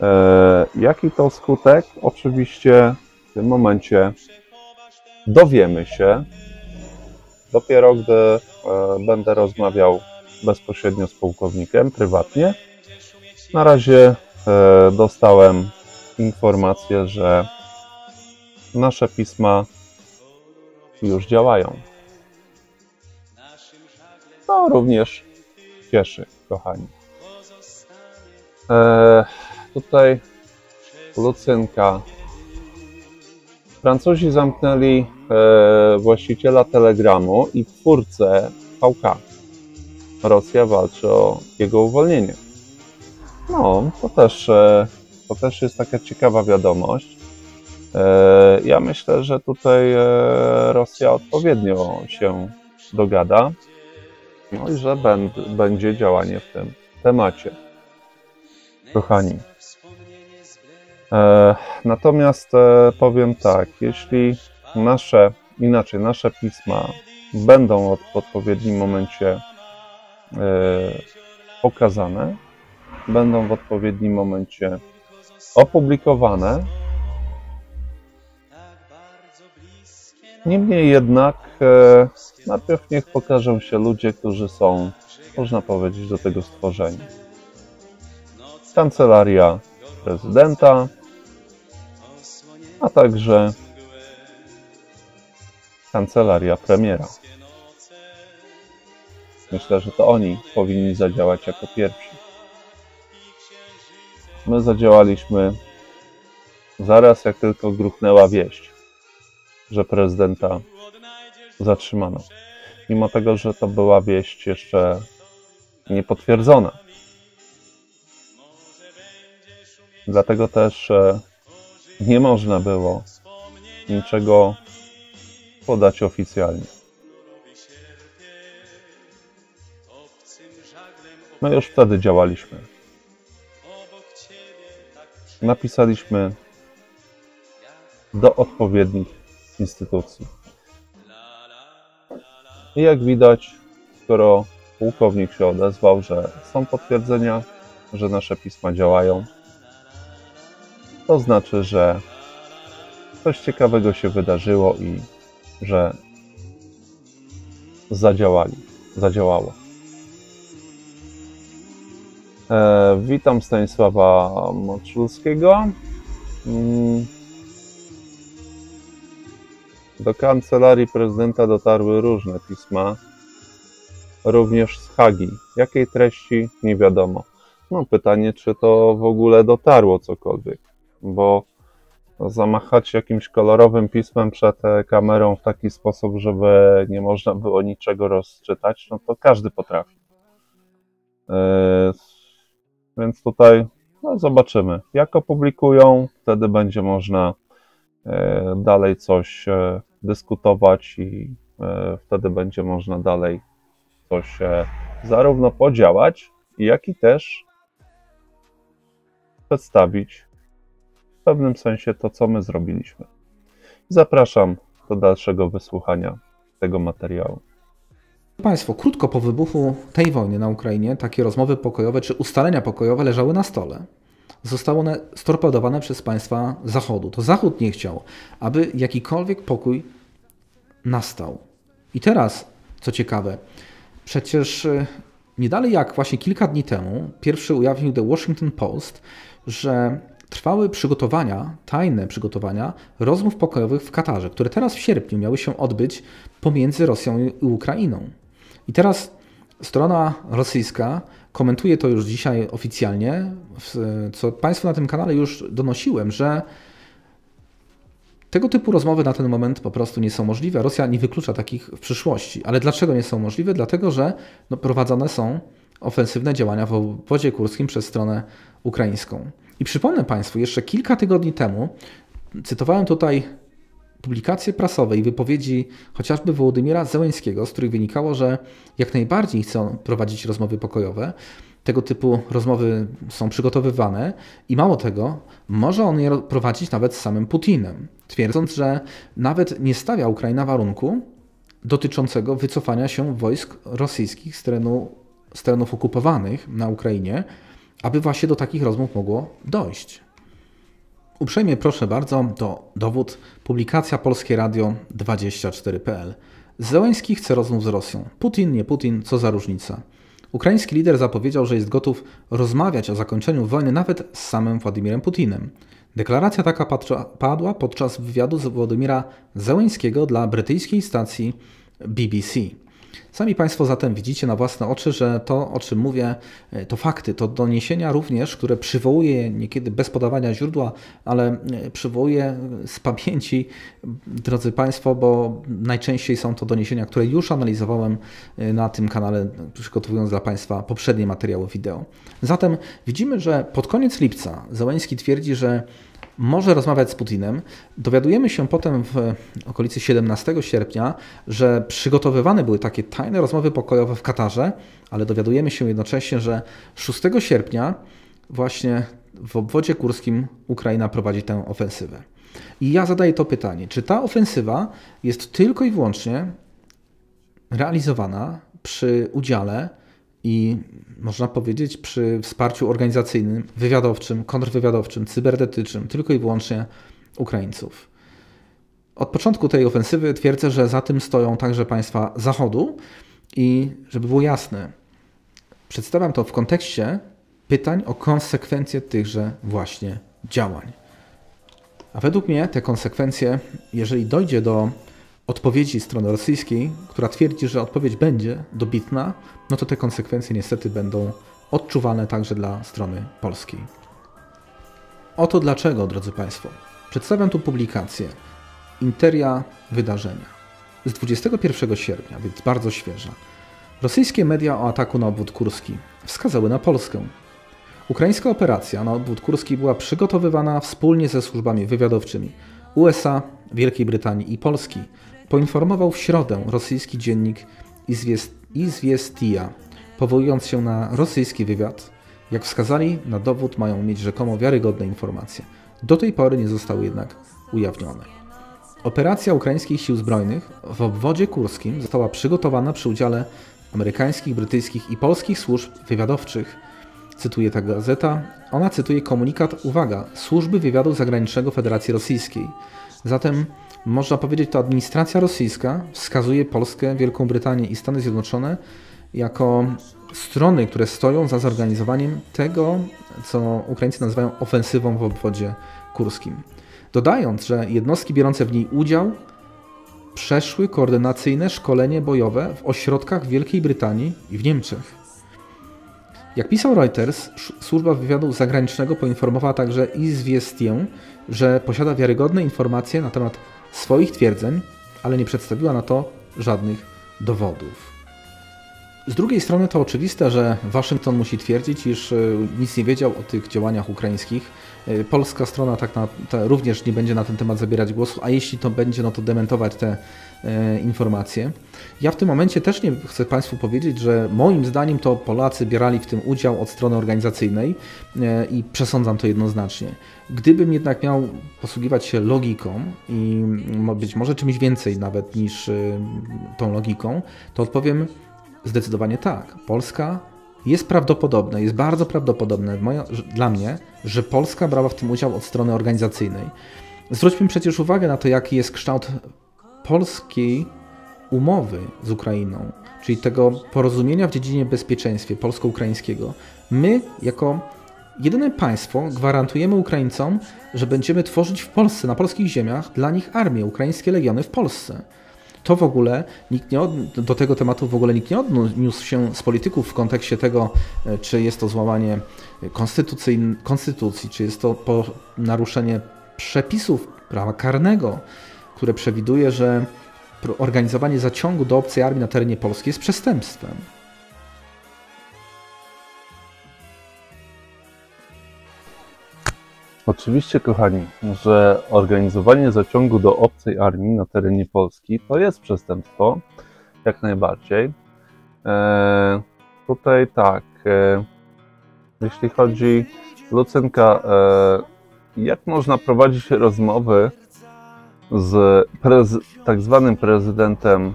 E, jaki to skutek? Oczywiście w tym momencie dowiemy się dopiero, gdy e, będę rozmawiał bezpośrednio z pułkownikiem prywatnie. Na razie dostałem informację, że nasze pisma już działają. To również cieszy, kochani. E, tutaj Lucynka. Francuzi zamknęli e, właściciela Telegramu i twórcę VK. Rosja walczy o jego uwolnienie. No, to też, e, to też jest taka ciekawa wiadomość. E, ja myślę, że tutaj e, Rosja odpowiednio się dogada. No i że będ, będzie działanie w tym temacie. Kochani. Natomiast powiem tak, jeśli nasze, inaczej, nasze pisma będą w odpowiednim momencie pokazane, będą w odpowiednim momencie opublikowane. Niemniej jednak e, najpierw niech pokażą się ludzie, którzy są, można powiedzieć, do tego stworzeni. Kancelaria prezydenta, a także kancelaria premiera. Myślę, że to oni powinni zadziałać jako pierwsi. My zadziałaliśmy zaraz, jak tylko gruchnęła wieść, że prezydenta zatrzymano. Mimo tego, że to była wieść jeszcze niepotwierdzona. Dlatego też e, nie można było niczego podać oficjalnie. My już wtedy działaliśmy. Napisaliśmy do odpowiednich instytucji. I jak widać, skoro pułkownik się odezwał, że są potwierdzenia, że nasze pisma działają, to znaczy, że coś ciekawego się wydarzyło i że zadziałali, zadziałało. E, witam Stanisława Moczulskiego. Mm. Do kancelarii prezydenta dotarły różne pisma, również z Hagi. Jakiej treści nie wiadomo. No pytanie, czy to w ogóle dotarło cokolwiek, bo zamachać jakimś kolorowym pismem przed e, kamerą w taki sposób, żeby nie można było niczego rozczytać, no to każdy potrafi. E, Więc tutaj no zobaczymy. Jak opublikują, wtedy będzie można e, dalej coś e, dyskutować i e, wtedy będzie można dalej coś zarówno podziałać, jak i też przedstawić w pewnym sensie to, co my zrobiliśmy. Zapraszam do dalszego wysłuchania tego materiału. Państwo, krótko po wybuchu tej wojny na Ukrainie, takie rozmowy pokojowe czy ustalenia pokojowe leżały na stole. Zostały one storpedowane przez państwa Zachodu. To Zachód nie chciał, aby jakikolwiek pokój nastał. I teraz, co ciekawe, przecież e, nie dalej jak właśnie kilka dni temu, pierwszy ujawnił The Washington Post, że trwały przygotowania, tajne przygotowania rozmów pokojowych w Katarze, które teraz w sierpniu miały się odbyć pomiędzy Rosją i Ukrainą. I teraz strona rosyjska komentuje to już dzisiaj oficjalnie, co Państwu na tym kanale już donosiłem, że tego typu rozmowy na ten moment po prostu nie są możliwe. Rosja nie wyklucza takich w przyszłości. Ale dlaczego nie są możliwe? Dlatego, że no, prowadzone są ofensywne działania w obwodzie kurskim przez stronę ukraińską. I przypomnę Państwu, jeszcze kilka tygodni temu cytowałem tutaj publikacje prasowe i wypowiedzi chociażby Wołodymira Zełęńskiego, z których wynikało, że jak najbardziej chcą prowadzić rozmowy pokojowe. Tego typu rozmowy są przygotowywane i mało tego, może on je prowadzić nawet z samym Putinem, twierdząc, że nawet nie stawia Ukraina warunku dotyczącego wycofania się wojsk rosyjskich z, terenu, z terenów okupowanych na Ukrainie, aby właśnie do takich rozmów mogło dojść. Uprzejmie proszę bardzo, to dowód publikacja Polskie Radio 24.pl. Zełęński chce rozmów z Rosją. Putin, nie Putin, co za różnica. Ukraiński lider zapowiedział, że jest gotów rozmawiać o zakończeniu wojny nawet z samym Władimirem Putinem. Deklaracja taka padła podczas wywiadu z Władimira Zełęńskiego dla brytyjskiej stacji BBC. Sami Państwo zatem widzicie na własne oczy, że to, o czym mówię, e, to fakty, to doniesienia również, które przywołuję niekiedy bez podawania źródła, ale e, przywołuję z pamięci, drodzy Państwo, bo najczęściej są to doniesienia, które już analizowałem e, na tym kanale, przygotowując dla Państwa poprzednie materiały wideo. Zatem widzimy, że pod koniec lipca Zełański twierdzi, że może rozmawiać z Putinem. Dowiadujemy się potem w okolicy 17 sierpnia, że przygotowywane były takie tajne rozmowy pokojowe w Katarze, ale dowiadujemy się jednocześnie, że 6 sierpnia właśnie w obwodzie kurskim Ukraina prowadzi tę ofensywę. I ja zadaję to pytanie, czy ta ofensywa jest tylko i wyłącznie realizowana przy udziale i można powiedzieć przy wsparciu organizacyjnym, wywiadowczym, kontrwywiadowczym, cybernetycznym tylko i wyłącznie Ukraińców. Od początku tej ofensywy twierdzę, że za tym stoją także państwa Zachodu i żeby było jasne, przedstawiam to w kontekście pytań o konsekwencje tychże właśnie działań. A według mnie te konsekwencje, jeżeli dojdzie do odpowiedzi strony rosyjskiej, która twierdzi, że odpowiedź będzie dobitna, no to te konsekwencje niestety będą odczuwalne także dla strony polskiej. Oto dlaczego, drodzy Państwo. Przedstawiam tu publikację Interia Wydarzenia z 21 sierpnia, więc bardzo świeża. Rosyjskie media o ataku na obwód kurski wskazały na Polskę. Ukraińska operacja na obwód kurski była przygotowywana wspólnie ze służbami wywiadowczymi USA, Wielkiej Brytanii i Polski poinformował w środę rosyjski dziennik Izwiestia, powołując się na rosyjski wywiad. Jak wskazali, na dowód mają mieć rzekomo wiarygodne informacje. Do tej pory nie zostały jednak ujawnione. Operacja ukraińskich sił zbrojnych w obwodzie kurskim została przygotowana przy udziale amerykańskich, brytyjskich i polskich służb wywiadowczych. Cytuje ta gazeta. Ona cytuje komunikat, uwaga, Służby Wywiadu Zagranicznego Federacji Rosyjskiej. Zatem można powiedzieć, to administracja rosyjska wskazuje Polskę, Wielką Brytanię i Stany Zjednoczone jako strony, które stoją za zorganizowaniem tego, co Ukraińcy nazywają ofensywą w obwodzie kurskim. Dodając, że jednostki biorące w niej udział przeszły koordynacyjne szkolenie bojowe w ośrodkach Wielkiej Brytanii i w Niemczech. Jak pisał Reuters, służba wywiadu zagranicznego poinformowała także Izwiestię, że posiada wiarygodne informacje na temat swoich twierdzeń, ale nie przedstawiła na to żadnych dowodów. Z drugiej strony to oczywiste, że Waszyngton musi twierdzić, iż y, nic nie wiedział o tych działaniach ukraińskich. Y, Polska strona tak na, również nie będzie na ten temat zabierać głosu, a jeśli to będzie, no to dementować te e, informacje. Ja w tym momencie też nie chcę Państwu powiedzieć, że moim zdaniem to Polacy bierali w tym udział od strony organizacyjnej e, i przesądzam to jednoznacznie. Gdybym jednak miał posługiwać się logiką i być może czymś więcej nawet niż y, tą logiką, to odpowiem zdecydowanie tak. Polska jest prawdopodobne, jest bardzo prawdopodobne dla mnie, że Polska brała w tym udział od strony organizacyjnej. Zwróćmy przecież uwagę na to, jaki jest kształt polskiej umowy z Ukrainą, czyli tego porozumienia w dziedzinie bezpieczeństwa polsko-ukraińskiego. My, jako jedyne państwo, gwarantujemy Ukraińcom, że będziemy tworzyć w Polsce, na polskich ziemiach, dla nich armię, ukraińskie legiony w Polsce. To w ogóle nikt nie od, do tego tematu w ogóle nikt nie odniósł się z polityków w kontekście tego, e, czy jest to złamanie konstytucyjn- konstytucji, czy jest to po naruszenie przepisów prawa karnego, które przewiduje, że organizowanie zaciągu do obcej armii na terenie Polski jest przestępstwem. Oczywiście, kochani, że organizowanie zaciągu do obcej armii na terenie Polski to jest przestępstwo, jak najbardziej. E, tutaj tak, e, jeśli chodzi, Lucynka, e, jak można prowadzić rozmowy z tak zwanym prezydentem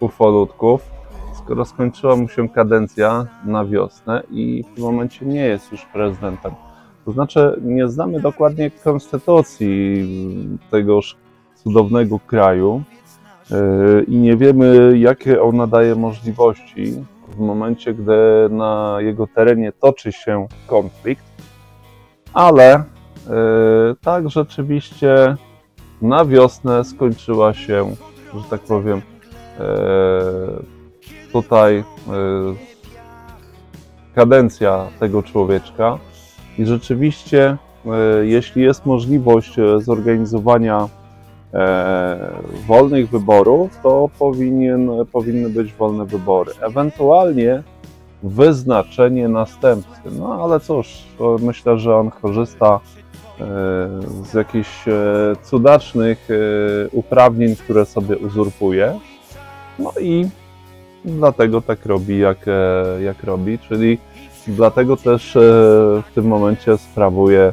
ufolutków, skoro skończyła mu się kadencja na wiosnę i w tym momencie nie jest już prezydentem. To znaczy, nie znamy dokładnie konstytucji tegoż cudownego kraju yy, i nie wiemy, jakie ona daje możliwości w momencie, gdy na jego terenie toczy się konflikt, ale yy, tak rzeczywiście na wiosnę skończyła się, że tak powiem, yy, tutaj kadencja tego człowieczka. I rzeczywiście, e, jeśli jest możliwość e, zorganizowania e, wolnych wyborów, to powinien, powinny być wolne wybory. Ewentualnie wyznaczenie następcy. No ale cóż, myślę, że on korzysta z jakichś cudacznych uprawnień, które sobie uzurpuje. No i dlatego tak robi, jak, jak robi, czyli Dlatego też e, w tym momencie sprawuje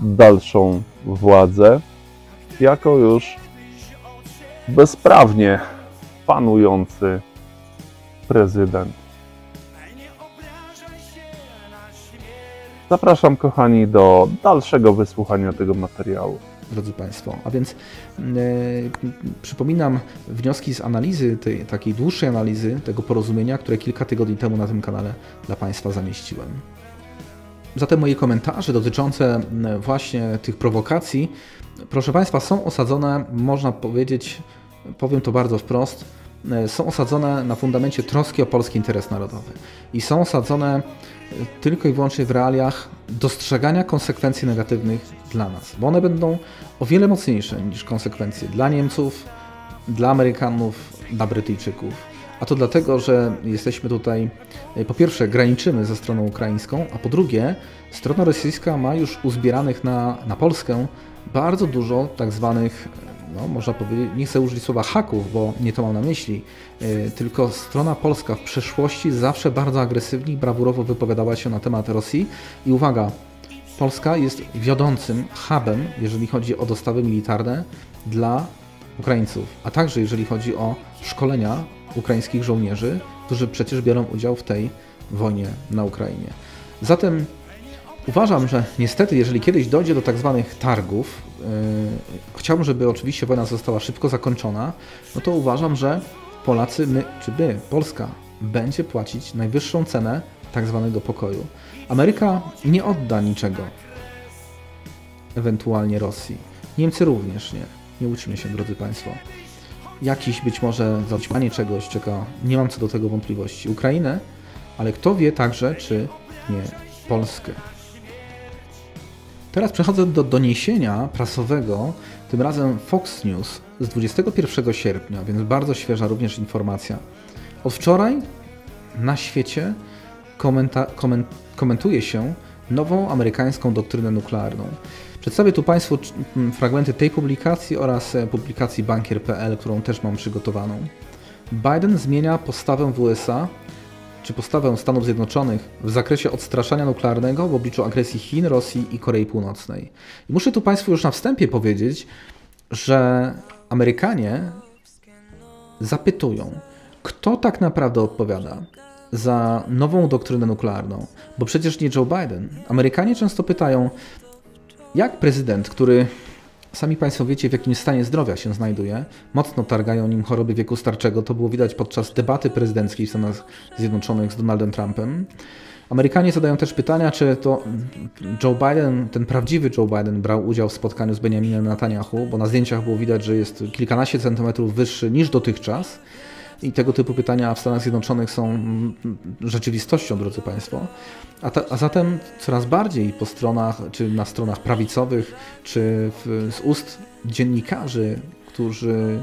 dalszą władzę, jako już bezprawnie panujący prezydent. Zapraszam, kochani, do dalszego wysłuchania tego materiału. Drodzy Państwo. A więc e, przypominam wnioski z analizy, tej takiej dłuższej analizy tego porozumienia, które kilka tygodni temu na tym kanale dla Państwa zamieściłem. Zatem moje komentarze dotyczące m, właśnie tych prowokacji, proszę Państwa, są osadzone, można powiedzieć, powiem to bardzo wprost, e, są osadzone na fundamencie troski o polski interes narodowy i są osadzone tylko i wyłącznie w realiach dostrzegania konsekwencji negatywnych dla nas, bo one będą o wiele mocniejsze niż konsekwencje dla Niemców, dla Amerykanów, dla Brytyjczyków. A to dlatego, że jesteśmy tutaj, e, po pierwsze, graniczymy ze stroną ukraińską, a po drugie, strona rosyjska ma już uzbieranych na, na Polskę bardzo dużo tak zwanych, no można powiedzieć, nie chcę użyć słowa haków, bo nie to mam na myśli, e, tylko strona polska w przeszłości zawsze bardzo agresywnie i brawurowo wypowiadała się na temat Rosji i uwaga, Polska jest wiodącym hubem, jeżeli chodzi o dostawy militarne dla Ukraińców, a także jeżeli chodzi o szkolenia ukraińskich żołnierzy, którzy przecież biorą udział w tej wojnie na Ukrainie. Zatem uważam, że niestety, jeżeli kiedyś dojdzie do tak zwanych targów, yy, chciałbym, żeby oczywiście wojna została szybko zakończona, no to uważam, że Polacy, my, czy my, Polska, będzie płacić najwyższą cenę tak zwanego pokoju. Ameryka nie odda niczego, ewentualnie Rosji. Niemcy również nie. Nie łudźmy się, drodzy Państwo. Jakiś być może zatrzymanie czegoś czeka, nie mam co do tego wątpliwości, Ukrainę, ale kto wie także, czy nie Polskę. Teraz przechodzę do doniesienia prasowego, tym razem Fox News z 21 sierpnia, więc bardzo świeża również informacja. Od wczoraj na świecie komenta- komen- komentuje się nową amerykańską doktrynę nuklearną. Przedstawię tu Państwu fragmenty tej publikacji oraz e, publikacji bankier.pl, którą też mam przygotowaną. Biden zmienia postawę w USA, czy postawę Stanów Zjednoczonych w zakresie odstraszania nuklearnego w obliczu agresji Chin, Rosji i Korei Północnej. I muszę tu Państwu już na wstępie powiedzieć, że Amerykanie zapytują, kto tak naprawdę odpowiada za nową doktrynę nuklearną, bo przecież nie Joe Biden. Amerykanie często pytają, jak prezydent, który sami Państwo wiecie, w jakim stanie zdrowia się znajduje, mocno targają nim choroby wieku starczego, to było widać podczas debaty prezydenckiej w Stanach Zjednoczonych z Donaldem Trumpem. Amerykanie zadają też pytania, czy to Joe Biden, ten prawdziwy Joe Biden, brał udział w spotkaniu z Benjaminem Netanyahu, bo na zdjęciach było widać, że jest kilkanaście centymetrów wyższy niż dotychczas. I tego typu pytania w Stanach Zjednoczonych są rzeczywistością, drodzy Państwo. A, ta, a zatem coraz bardziej po stronach, czy na stronach prawicowych, czy w, z ust dziennikarzy, którzy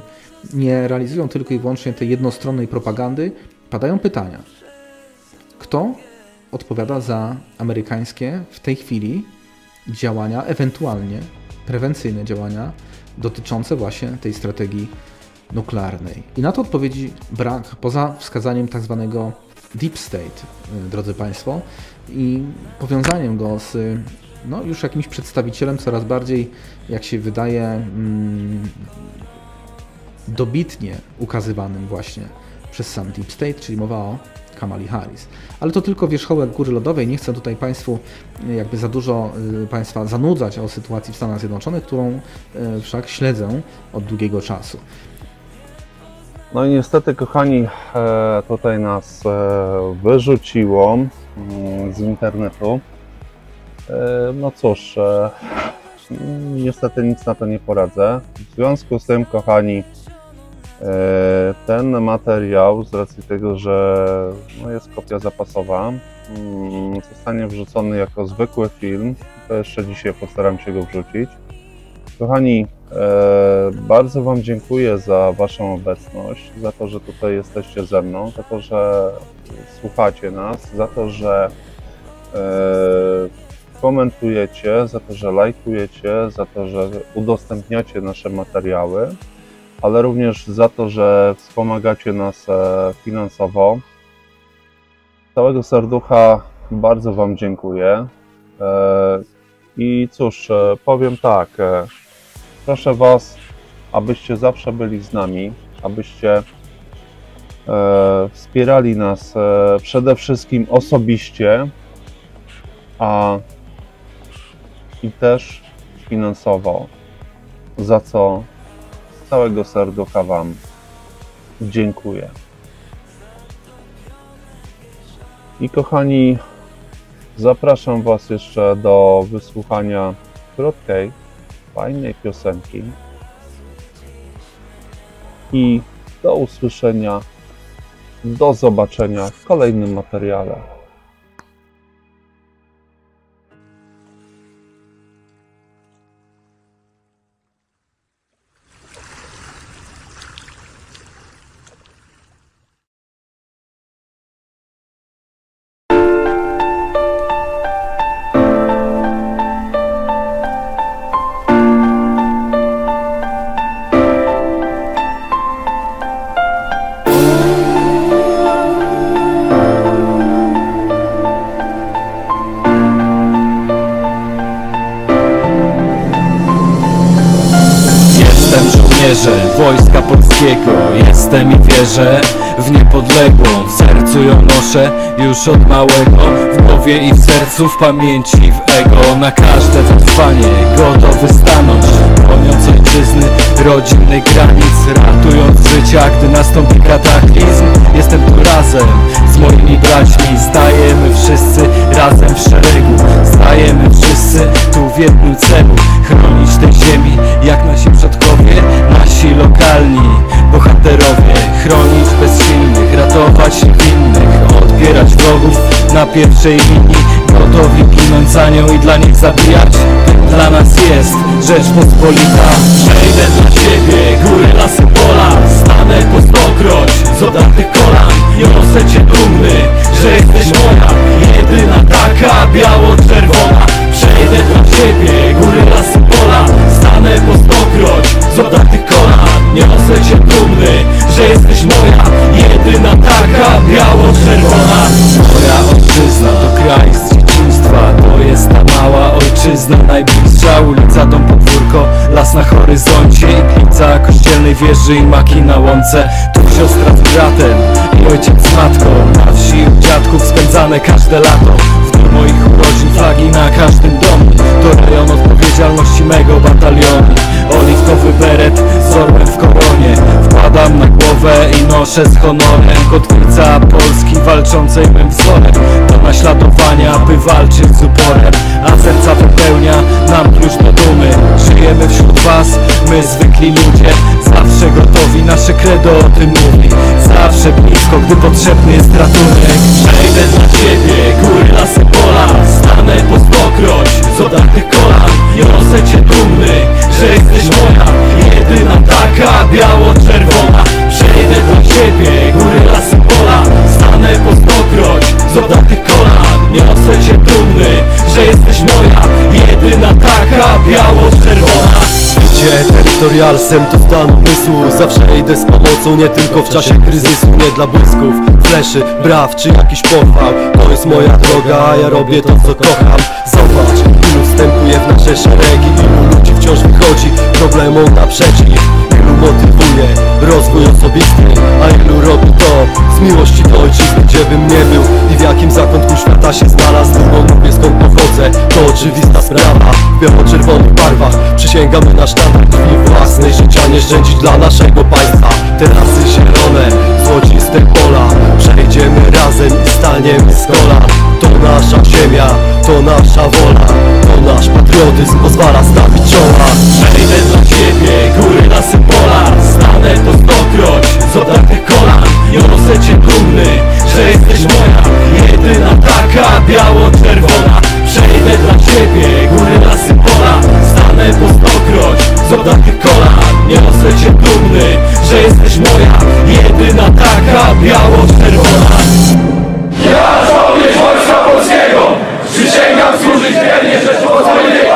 nie realizują tylko i wyłącznie tej jednostronnej propagandy, padają pytania. Kto odpowiada za amerykańskie w tej chwili działania, ewentualnie prewencyjne działania dotyczące właśnie tej strategii nuklearnej. I na to odpowiedzi brak, poza wskazaniem tak zwanego deep state, y, drodzy Państwo, i powiązaniem go z no, już jakimś przedstawicielem coraz bardziej, jak się wydaje, mm, dobitnie ukazywanym właśnie przez sam Deep State, czyli mowa o Kamali Harris. Ale to tylko wierzchołek góry lodowej. Nie chcę tutaj Państwu y, jakby za dużo y, Państwa zanudzać o sytuacji w Stanach Zjednoczonych, którą y, wszak śledzę od długiego czasu. No i niestety, kochani, e, tutaj nas e, wyrzuciło mm, z internetu. E, No cóż, e, niestety nic na to nie poradzę. W związku z tym, kochani, e, ten materiał, z racji tego, że no jest kopia zapasowa, mm, zostanie wrzucony jako zwykły film. To jeszcze dzisiaj postaram się go wrzucić. Kochani, e, bardzo Wam dziękuję za Waszą obecność, za to, że tutaj jesteście ze mną, za to, że słuchacie nas, za to, że e, komentujecie, za to, że lajkujecie, za to, że udostępniacie nasze materiały, ale również za to, że wspomagacie nas e, finansowo. Całego serducha bardzo Wam dziękuję. E, I cóż, e, powiem tak. Proszę Was, abyście zawsze byli z nami, abyście wspierali nas przede wszystkim osobiście, a i też finansowo, za co całego serducha Wam dziękuję. I kochani, zapraszam Was jeszcze do wysłuchania krótkiej, fajnej piosenki. I do usłyszenia, do zobaczenia w kolejnym materiale. Już od małego W głowie i w sercu, w pamięci, w ego. Na każde wytrwanie gotowy stanąć Broniąc ojczyzny, rodzinnych granic Ratując życia, gdy nastąpi kataklizm. Jestem tu razem z moimi braćmi Stajemy wszyscy razem w szeregu. Stajemy wszyscy tu w jednym celu Chronić tej ziemi jak nasi przodkowie Nasi lokalni bohaterowie. Chronić bezsilnych, ratować winnych Odbierać wrogów na pierwszej linii Gotowi ginąć za nią i dla nich zabijać? Dla nas jest Rzeczpospolita. Przejdę dla ciebie góry, lasy, pola. Stanę po stokroć z odartych kolan. Niosę cię dumny, że jesteś moja. Jedyna taka biało-czerwona. Przejdę dla ciebie, góry, lasy, pola. Stanę po stokroć z odartych kolan. Niosę cię dumny, że jesteś moja. Jedyna taka biało-czerwona ojczyzna najbliższa Ulica, dom, podwórko, las na horyzoncie. Iglica kościelnej wieży i maki na łące. Tu siostra z bratem i ojciec z matką. Na wsi u dziadków spędzane każde lato. W dniu moich urodzin flagi na każdym domu To rejon odpowiedzialności mego batalionu. Oliwkowy beret z orłem w koronie. Wkładam na głowę i noszę z honorem. Kotwica Polski walczącej mym wzorem. Do naśladowania, by walczyć z uporem. A serca wypełnia nam klucz do dumy. Żyjemy wśród was, my zwykli ludzie. Zawsze gotowi, nasze credo o tym mówi. Zawsze blisko, gdy potrzebny jest ratunek. Przejdę dla ciebie, góry, lasy, pola. Stanę po stokroć z odartych kolan. Niosę cię dumny, że jesteś moja. Jedyna taka biało-czerwona Przejdę dla ciebie, góry, lasy, pola. Stanę po stokroć z odartych kolan. Niosę cię dumny, że jesteś moja. Jedyna taka biało-czerwona. Bycie terytorialsem to stan umysłu. Zawsze idę z pomocą, nie tylko w czasie kryzysu. Nie dla błysków, fleszy, braw czy jakiś pochwał. To jest moja droga, a ja robię to co kocham. Zobacz, ilu wstępuje w nasze szeregi. Ilu ludzi wciąż wychodzi problemom naprzeciw motywuje rozwój osobisty A ilu robi to? Z miłości do ojczyzny Gdzie bym nie był i w jakim zakątku świata się znalazł Dumą mówię skąd pochodzę, to oczywista sprawa W biało-czerwonych barwach. Przysięgamy na sztandar krwi własnej Życia nie szczędzić dla naszego państwa. Te lasy zielone, złociste pola Przejdziemy razem i staniemy z kolan to nasza ziemia, to nasza wola To nasz patriotyzm pozwala stawić czoła. Przejdę dla ciebie, góry na symbola Stanę to stokroć z odartych kolan Niosę cię dumny, że jesteś moja Jedyna taka biało-czerwona. Przejdę dla ciebie, góry na symbola Stanę po stokroć z odartych kolan Niosę cię dumny, że jesteś moja Jedyna taka biało-czerwona. Ja żołnierz wojska Polskiego! Przysięgam służyć wiernie Rzeczpospolitej!